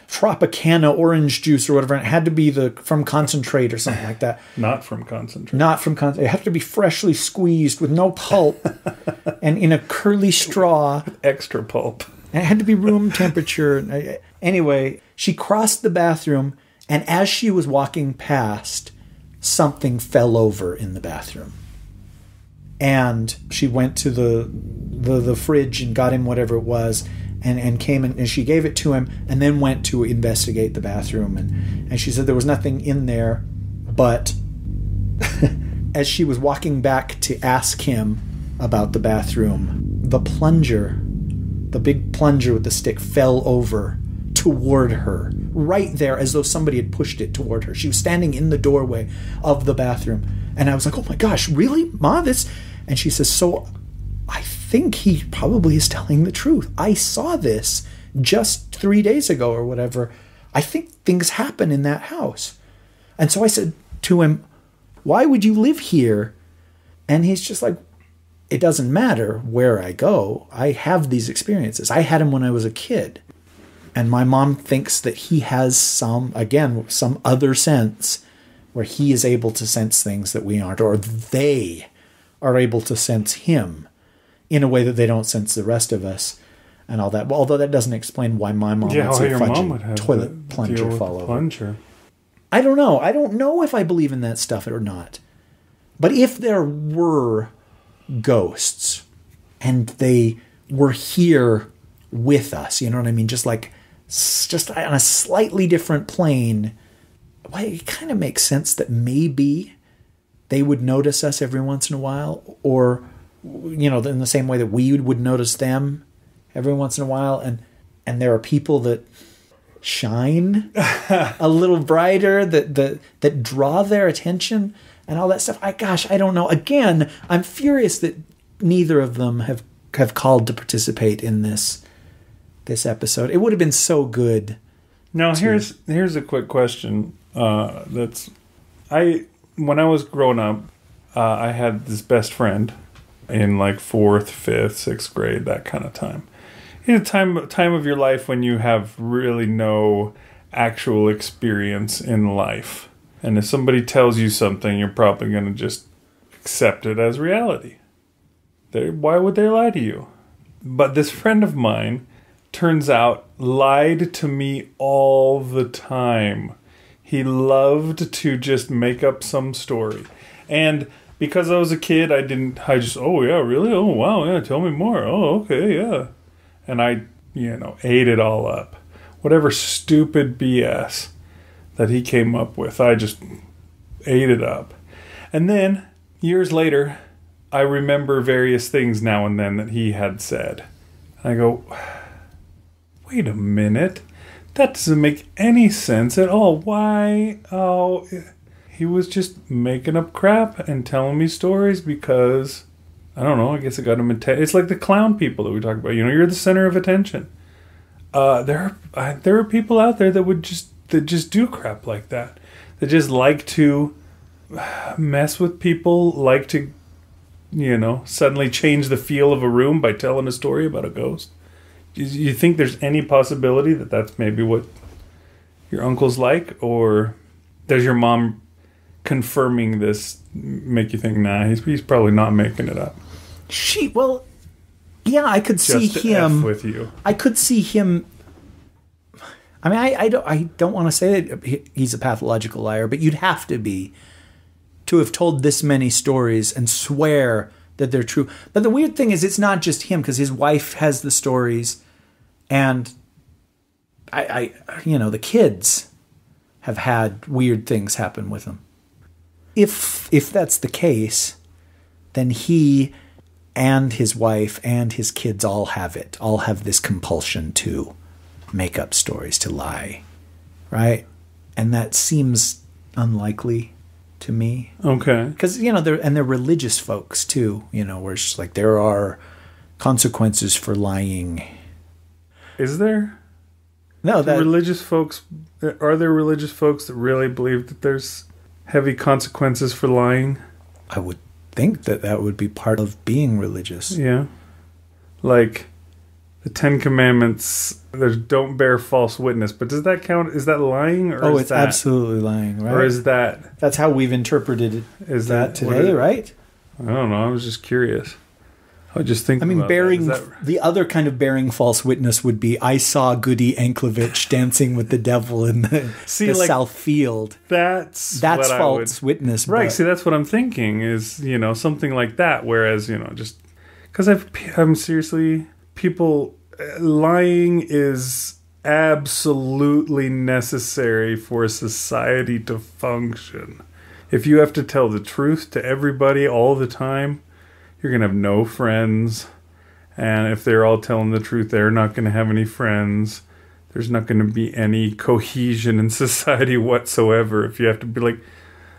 Tropicana orange juice or whatever. And it had to be the from concentrate or something like that. Not from Concentrate. Not from concentrate. It had to be freshly squeezed with no pulp and in a curly straw. Extra pulp. And it had to be room temperature. Anyway, she crossed the bathroom, and as she was walking past, something fell over in the bathroom. And she went to the the, the fridge and got him whatever it was, and, and came in, and she gave it to him, and then went to investigate the bathroom. And, and she said there was nothing in there, but as she was walking back to ask him about the bathroom, the plunger the big plunger with the stick fell over toward her, right there, as though somebody had pushed it toward her. She was standing in the doorway of the bathroom. And I was like, oh my gosh, really? Ma, this? And she says, so I think he probably is telling the truth. I saw this just three days ago or whatever. I think things happen in that house. And so I said to him, why would you live here? And he's just like, it doesn't matter where I go. I have these experiences. I had them when I was a kid. And my mom thinks that he has some, again, some other sense where he is able to sense things that we aren't, or they are able to sense him in a way that they don't sense the rest of us and all that. Well, although that doesn't explain why my mom Yeah, would say your mom would have toilet the plunger deal with fall the over. plunger. I don't know. I don't know if I believe in that stuff or not. But if there were ghosts and they were here with us, you know what I mean? Just like, just on a slightly different plane, well, it kind of makes sense that maybe they would notice us every once in a while, or, you know, in the same way that we would notice them every once in a while. And, and there are people that shine a little brighter that that that draw their attention and all that stuff. I gosh, I don't know. Again, I'm furious that neither of them have have called to participate in this this episode. It would have been so good. Now here's here's a quick question. Uh, that's I when I was growing up, uh, I had this best friend in like fourth, fifth, sixth grade, that kind of time. In a time time of your life when you have really no actual experience in life, and if somebody tells you something, you're probably going to just accept it as reality. They, why would they lie to you? But this friend of mine turns out lied to me all the time. He loved to just make up some story. And because I was a kid, I didn't, I just, oh yeah, really? Oh wow, yeah, tell me more. Oh, okay, yeah. And I, you know, ate it all up. Whatever stupid BS that he came up with, I just ate it up. And then, years later, I remember various things now and then that he had said. And I go, wait a minute. That doesn't make any sense at all. Why? Oh, he was just making up crap and telling me stories because I don't know. I guess it got him. Atten- it's like the clown people that we talk about. You know, you're the center of attention. Uh, there are uh, there are people out there that would just that just do crap like that. That just like to mess with people. Like to, you know, suddenly change the feel of a room by telling a story about a ghost. Do you think there's any possibility that that's maybe what your uncle's like, or does your mom confirming this make you think, nah, he's, he's probably not making it up? She well, yeah, I could see Just to him. F with you. I could see him. I mean, I, I don't. I don't want to say that he's a pathological liar, but you'd have to be to have told this many stories and swear that they're true. But the weird thing is, it's not just him because his wife has the stories, and I, I, you know, the kids have had weird things happen with them. If if that's the case, then he and his wife and his kids all have it, all have this compulsion to make up stories, to lie, right? And that seems unlikely to me Okay. because you know they're and they're religious folks too. You know, where it's just like there are consequences for lying. Is there No, that religious folks? Are there religious folks that really believe that there's heavy consequences for lying? I would think that that would be part of being religious. Yeah. Like the Ten Commandments, there's don't bear false witness. But does that count? Is that lying? Or Oh, it's that, absolutely lying, right? Or is that That's how we've interpreted it, is that what today, right? I don't know. I was just curious. I just think. I mean, bearing that- the other kind of bearing false witness would be I saw Goody Anklevich dancing with the devil in the, See, the like, South Field. that's That's false would- witness, Right. but- See, that's what I'm thinking. Is you know something like that. Whereas you know just because I've I'm seriously people uh, lying is absolutely necessary for society to function. If you have to tell the truth to everybody all the time, you're gonna have no friends. And if they're all telling the truth, they're not gonna have any friends. There's not going to be any cohesion in society whatsoever if you have to be like,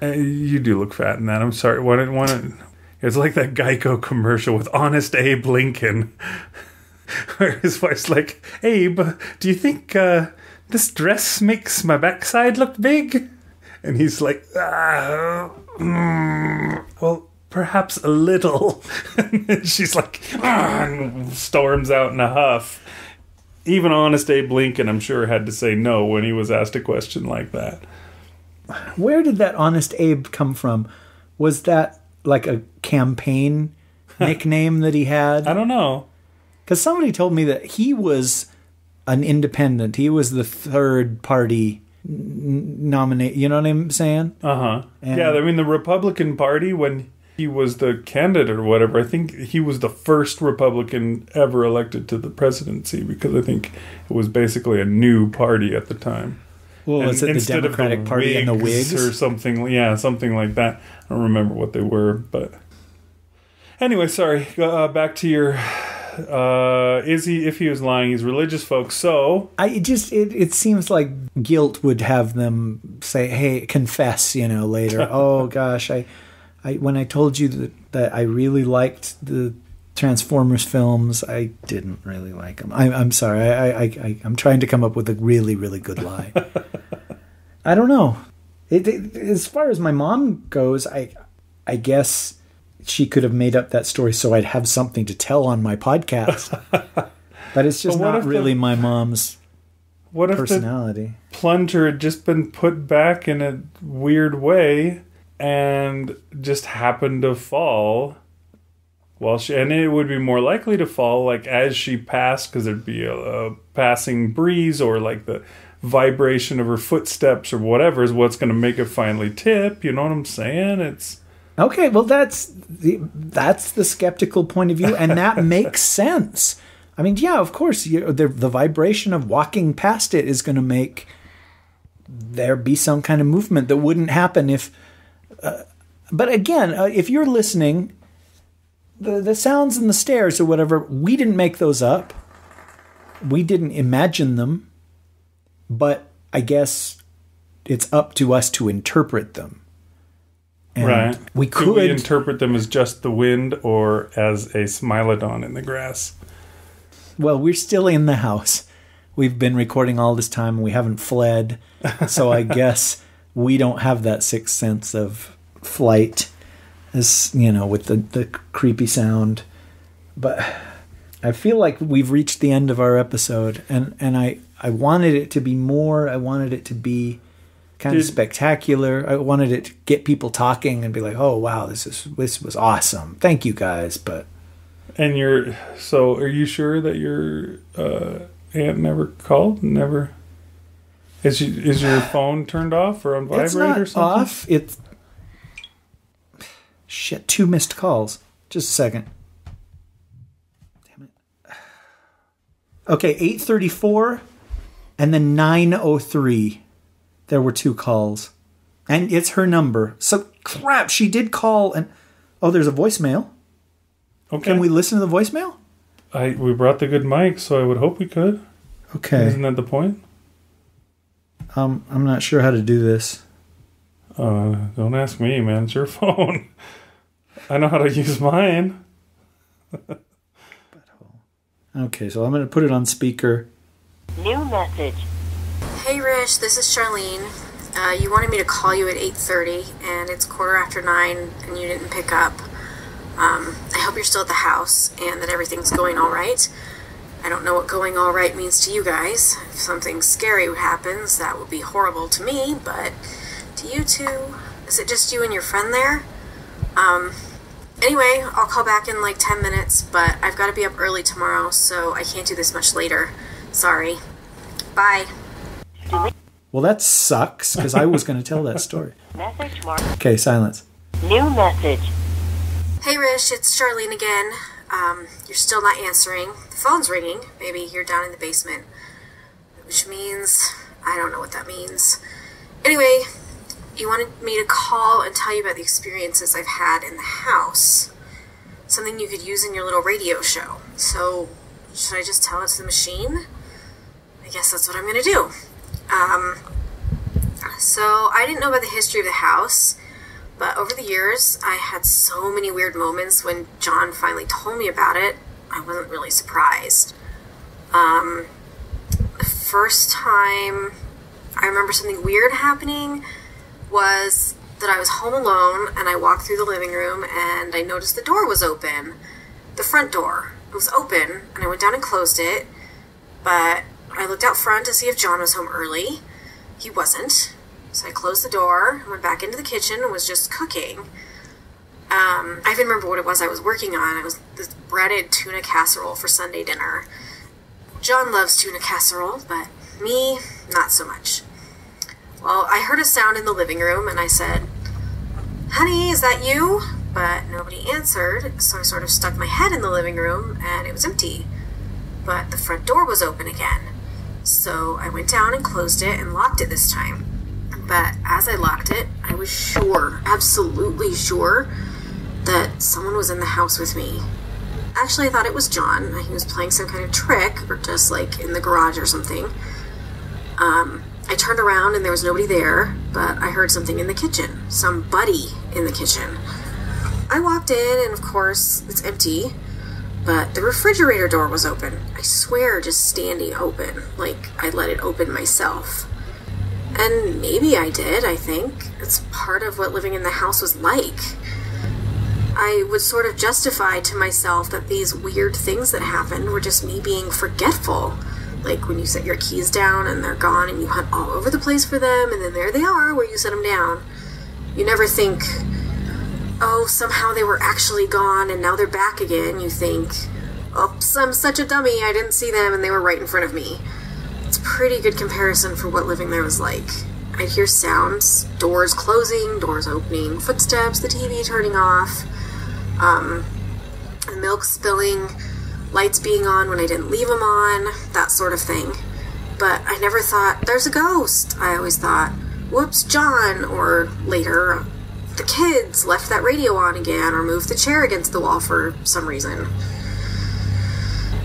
Eh, you do look fat in that. I'm sorry. Why didn't why don't, it's like that Geico commercial with Honest Abe Lincoln, where his wife's like, Abe, do you think uh, this dress makes my backside look big? And he's like, ah, mm, well, perhaps a little. she's like, storms out in a huff. Even Honest Abe Lincoln, I'm sure, had to say no when he was asked a question like that. Where did that Honest Abe come from? Was that like a campaign nickname that he had? I don't know. Because somebody told me that he was an independent. He was the third party n- nominate. You know what I'm saying? Uh huh. Yeah, I mean the Republican Party when he was the candidate or whatever. I think he was the first Republican ever elected to the presidency because I think it was basically a new party at the time. Well, And was it the Democratic Party and the Whigs? or something? Yeah, something like that. I don't remember what they were, but anyway, sorry. Uh, back to your. Uh, is he? If he was lying, he's religious, folks. So I it just it, it seems like guilt would have them say, "Hey, confess," you know, later. oh gosh, I, I when I told you that, that I really liked the Transformers films, I didn't really like them. I, I'm sorry. I, I, I I'm trying to come up with a really really good lie. I don't know. It, it, as far as my mom goes, I I guess she could have made up that story so I'd have something to tell on my podcast. but it's just But not if the- really my mom's what if the personality. plunger had just been put back in a weird way and just happened to fall while she and it would be more likely to fall like as she passed because there'd be a, a passing breeze or like the vibration of her footsteps or whatever is what's going to make it finally tip you know what i'm saying it's Okay, well that's the that's the skeptical point of view, and that makes sense. I mean, yeah, of course, you, the the vibration of walking past it is going to make there be some kind of movement that wouldn't happen if. Uh, but again, uh, if you're listening, the the sounds and the stairs or whatever, we didn't make those up. We didn't imagine them, but I guess it's up to us to interpret them. And right We Could we interpret them as just the wind or as a smilodon in the grass Well, we're still in the house. We've been recording all this time we haven't fled. So I guess we don't have that sixth sense of flight as, you know, with the, the creepy sound. But I feel like we've reached the end of our episode and, and I, I wanted it to be more. I wanted it to be kind of spectacular. I wanted it to get people talking and be like, "Oh wow, this is this was awesome. Thank you guys." But And you're so are you sure that your uh, aunt never called? Never is you, is your phone turned off or on vibrate it's not or something? off. It's shit. Two missed calls. Just a second. Damn it. Okay, eight thirty-four, and then nine oh three. There were two calls, and it's her number. So crap. She did call, and oh, there's a voicemail. Okay. Can we listen to the voicemail? I we brought the good mic, so I would hope we could. Okay. Isn't that the point? Um, I'm not sure how to do this. Uh, don't ask me, man. It's your phone. I know how to use mine. Okay, so I'm going to put it on speaker. New message. Hey Rish, this is Charlene. Uh, you wanted me to call you at 8:30, and it's quarter after nine, and you didn't pick up. Um, I hope you're still at the house and that everything's going all right. I don't know what going all right means to you guys. If something scary happens, that would be horrible to me, but to you two, is it just you and your friend there? Um, anyway, I'll call back in like 10 minutes, but I've got to be up early tomorrow, so I can't do this much later. Sorry. Bye. Well, that sucks because I was going to tell that story. Message mark. Okay, silence. New message. Hey Rish, it's Charlene again. Um, you're still not answering. The phone's ringing. Maybe you're down in the basement. Which means, I don't know what that means. Anyway, you wanted me to call and tell you about the experiences I've had in the house. Something you could use in your little radio show. So, should I just tell it to the machine? I guess that's what I'm gonna do. Um, so, I didn't know about the history of the house. But over the years, I had so many weird moments when John finally told me about it. I wasn't really surprised. Um, the first time I remember something weird happening was that I was home alone and I walked through the living room and I noticed the door was open. The front door. It was open and I went down and closed it. But I looked out front to see if John was home early. He wasn't. So I closed the door, went back into the kitchen, and was just cooking. Um, I even remember what it was I was working on. It was this breaded tuna casserole for Sunday dinner. John loves tuna casserole, but me, not so much. Well, I heard a sound in the living room and I said, Honey, is that you? But nobody answered, so I sort of stuck my head in the living room and it was empty. But the front door was open again. So I went down and closed it and locked it this time. But as I locked it, I was sure, absolutely sure, that someone was in the house with me. Actually, I thought it was John. He was playing some kind of trick, or just like in the garage or something. Um, I turned around and there was nobody there, but I heard something in the kitchen. Somebody in the kitchen. I walked in, and of course, it's empty, but the refrigerator door was open. I swear, just standing open, like I let it open myself. And maybe I did, I think. It's part of what living in the house was like. I would sort of justify to myself that these weird things that happened were just me being forgetful. Like when you set your keys down and they're gone and you hunt all over the place for them and then there they are where you set them down. You never think, oh, somehow they were actually gone and now they're back again. You think, oops, I'm such a dummy, I didn't see them and they were right in front of me. It's a pretty good comparison for what living there was like. I'd hear sounds, doors closing, doors opening, footsteps, the TV turning off, um, milk spilling, lights being on when I didn't leave them on, that sort of thing. But I never thought, there's a ghost. I always thought, whoops, John, or later, the kids left that radio on again or moved the chair against the wall for some reason.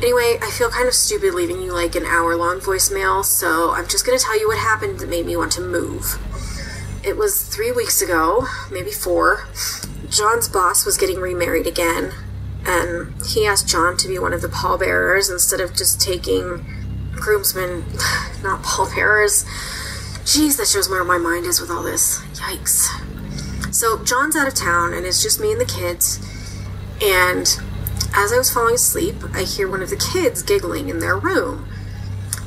Anyway, I feel kind of stupid leaving you like an hour long voicemail, so I'm just gonna tell you what happened that made me want to move. It was three weeks ago, maybe four. John's boss was getting remarried again, and he asked John to be one of the pallbearers instead of just taking groomsmen, not pallbearers. Jeez, that shows where my mind is with all this. Yikes. So, John's out of town, and it's just me and the kids, and as I was falling asleep, I hear one of the kids giggling in their room.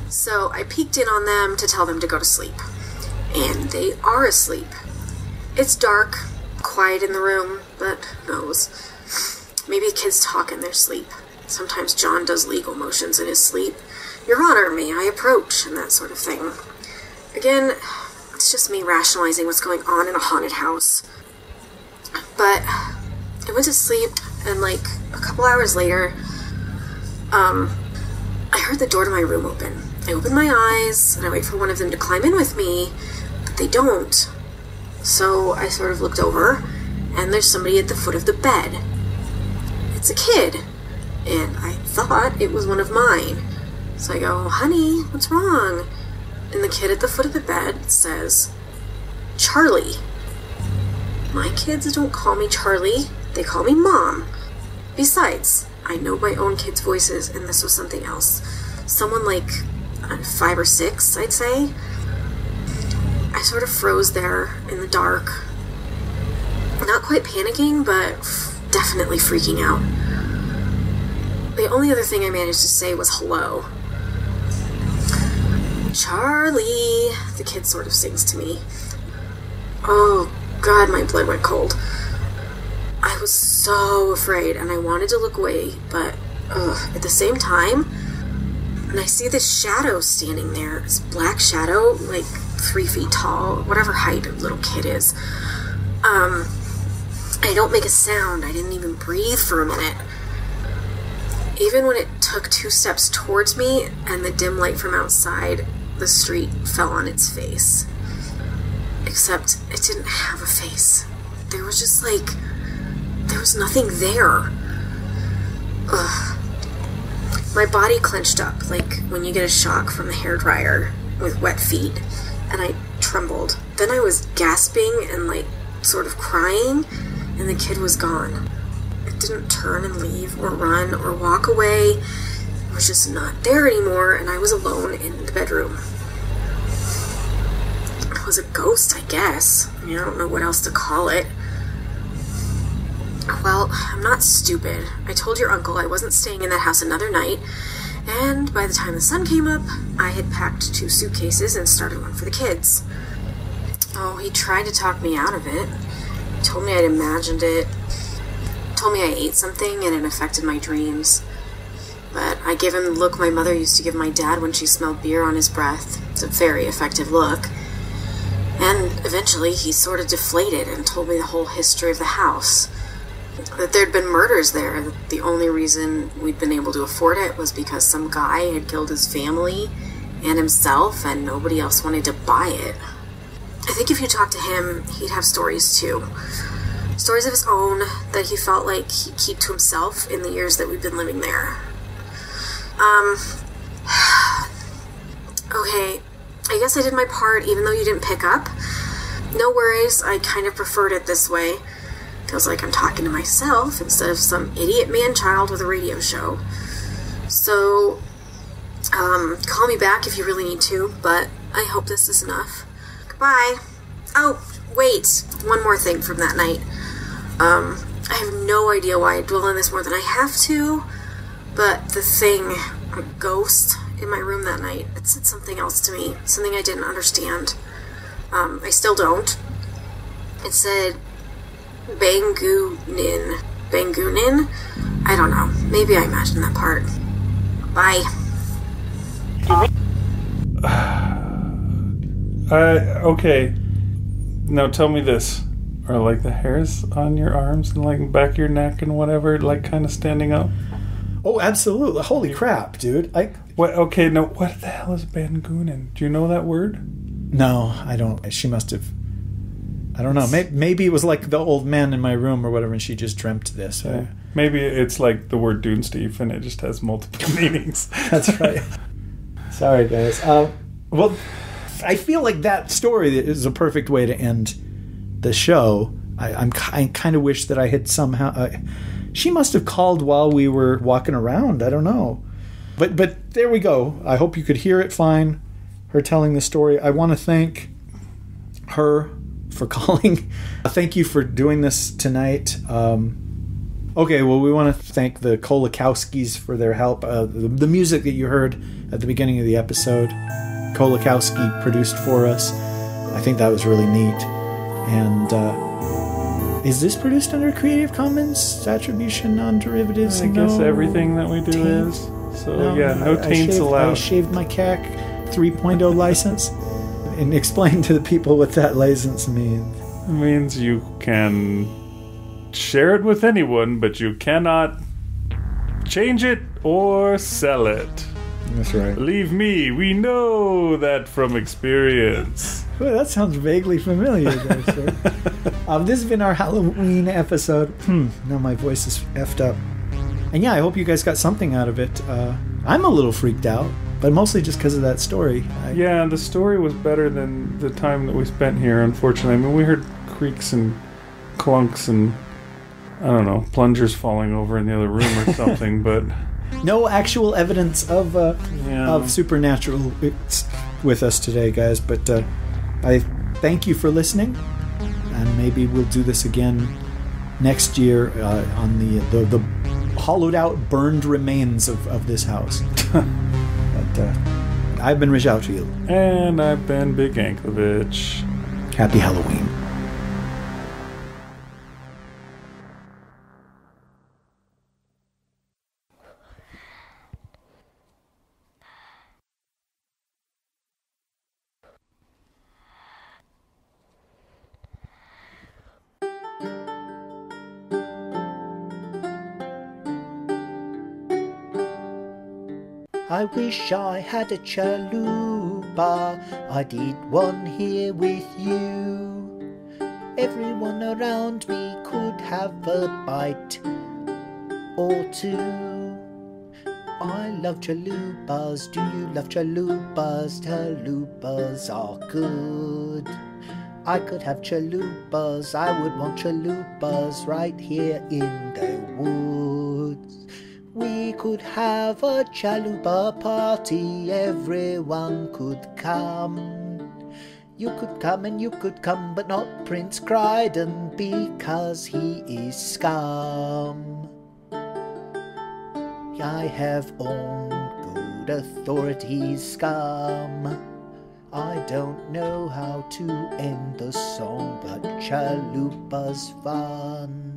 So I peeked in on them to tell them to go to sleep. And they are asleep. It's dark, quiet in the room, but knows? Maybe kids talk in their sleep. Sometimes John does legal motions in his sleep. Your Honor, may I approach? And that sort of thing. Again, it's just me rationalizing what's going on in a haunted house. But I went to sleep, and like a couple hours later, um, I heard the door to my room open. I open my eyes and I wait for one of them to climb in with me, but they don't. So I sort of looked over, and there's somebody at the foot of the bed. It's a kid, and I thought it was one of mine. So I go, honey, what's wrong? And the kid at the foot of the bed says, Charlie. My kids don't call me Charlie, they call me Mom. Besides, I know my own kids' voices, and this was something else. Someone like five or six, I'd say. I sort of froze there in the dark. Not quite panicking, but definitely freaking out. The only other thing I managed to say was hello. Charlie, the kid sort of sings to me. Oh, God, my blood went cold. I was so afraid and I wanted to look away, but ugh, at the same time, and I see this shadow standing there, this black shadow, like three feet tall, whatever height a little kid is. Um, I don't make a sound. I didn't even breathe for a minute. Even when it took two steps towards me and the dim light from outside the street fell on its face. Except it didn't have a face. There was just like there was nothing there. Ugh. My body clenched up, like when you get a shock from a hairdryer with wet feet, and I trembled. Then I was gasping and like sort of crying, and the kid was gone. It didn't turn and leave or run or walk away. It was just not there anymore, and I was alone in the bedroom. It was a ghost, I guess. I mean, I don't know what else to call it. Well, I'm not stupid. I told your uncle I wasn't staying in that house another night, and by the time the sun came up, I had packed two suitcases and started one for the kids. Oh, he tried to talk me out of it. Told me I'd imagined it. Told me I ate something and it affected my dreams. But I gave him the look my mother used to give my dad when she smelled beer on his breath. It's a very effective look. And eventually he sort of deflated and told me the whole history of the house. That there'd been murders there, and the only reason we'd been able to afford it was because some guy had killed his family and himself, and nobody else wanted to buy it. I think if you talked to him, he'd have stories too. Stories of his own that he felt like he'd keep to himself in the years that we've been living there. Um. Okay, I guess I did my part even though you didn't pick up. No worries, I kind of preferred it this way. Feels like I'm talking to myself instead of some idiot man child with a radio show. So, um, call me back if you really need to, but I hope this is enough. Goodbye. Oh, wait, one more thing from that night. Um, I have no idea why I dwell on this more than I have to, but the thing, a ghost in my room that night, it said something else to me, something I didn't understand. Um, I still don't. It said Bangunin. Bangunin? I don't know. Maybe I imagined that part. Bye. Uh, okay. Now tell me this. Are like the hairs on your arms and like back of your neck and whatever, like kind of standing up? Oh, absolutely. Holy crap, dude. I What? Okay, now what the hell is Bangunan? Do you know that word? No, I don't. She must have. I don't know. Maybe, maybe it was like the old man in my room or whatever, and she just dreamt this. Uh, maybe it's like the word Dunesteef and it just has multiple meanings. That's right. Sorry, guys. Uh, well, I feel like that story is a perfect way to end the show. I, I'm I kind of wish that I had somehow. Uh, she must have called while we were walking around. I don't know, but but there we go. I hope you could hear it fine. Her telling the story. I want to thank her for calling. thank you for doing this tonight. Um, Okay, well, we want to thank the Kolakowskis for their help. Uh, the, the music that you heard at the beginning of the episode, Kolakowski produced for us. I think that was really neat. And uh, is this produced under Creative Commons Attribution Non Derivatives? I guess everything that we do taint? is. So yeah, no I- I taints shaved, I shaved my CAC 3.0 license. And explain to the people what that license means. It means you can share it with anyone, but you cannot change it or sell it. That's right. Believe me, we know that from experience. Well, that sounds vaguely familiar, there, sir. um, this has been our Halloween episode. Hmm, now my voice is effed up. And yeah, I hope you guys got something out of it. Uh, I'm a little freaked out, but mostly just because of that story. I, Yeah, the story was better than the time that we spent here, unfortunately. I mean, we heard creaks and clunks and, I don't know, plungers falling over in the other room or something, but No actual evidence of uh, yeah. of supernatural with us today, guys. But uh, I thank you for listening, and maybe we'll do this again next year uh, on the, the the hollowed out, burned remains of, of this house. but uh, I've been Rish Outfield. and I've been Big Anklevich. Happy Halloween. I wish I had a chalupa. I'd eat one here with you. Everyone around me could have a bite or two. I love chalupas. Do you love chalupas? Chalupas are good. I could have chalupas. I would want chalupas right here in the woods. We could have a chalupa party, everyone could come. You could come and you could come, but not Prince Crichton because he is scum. I have on good authority scum. I don't know how to end the song, but chalupa's fun.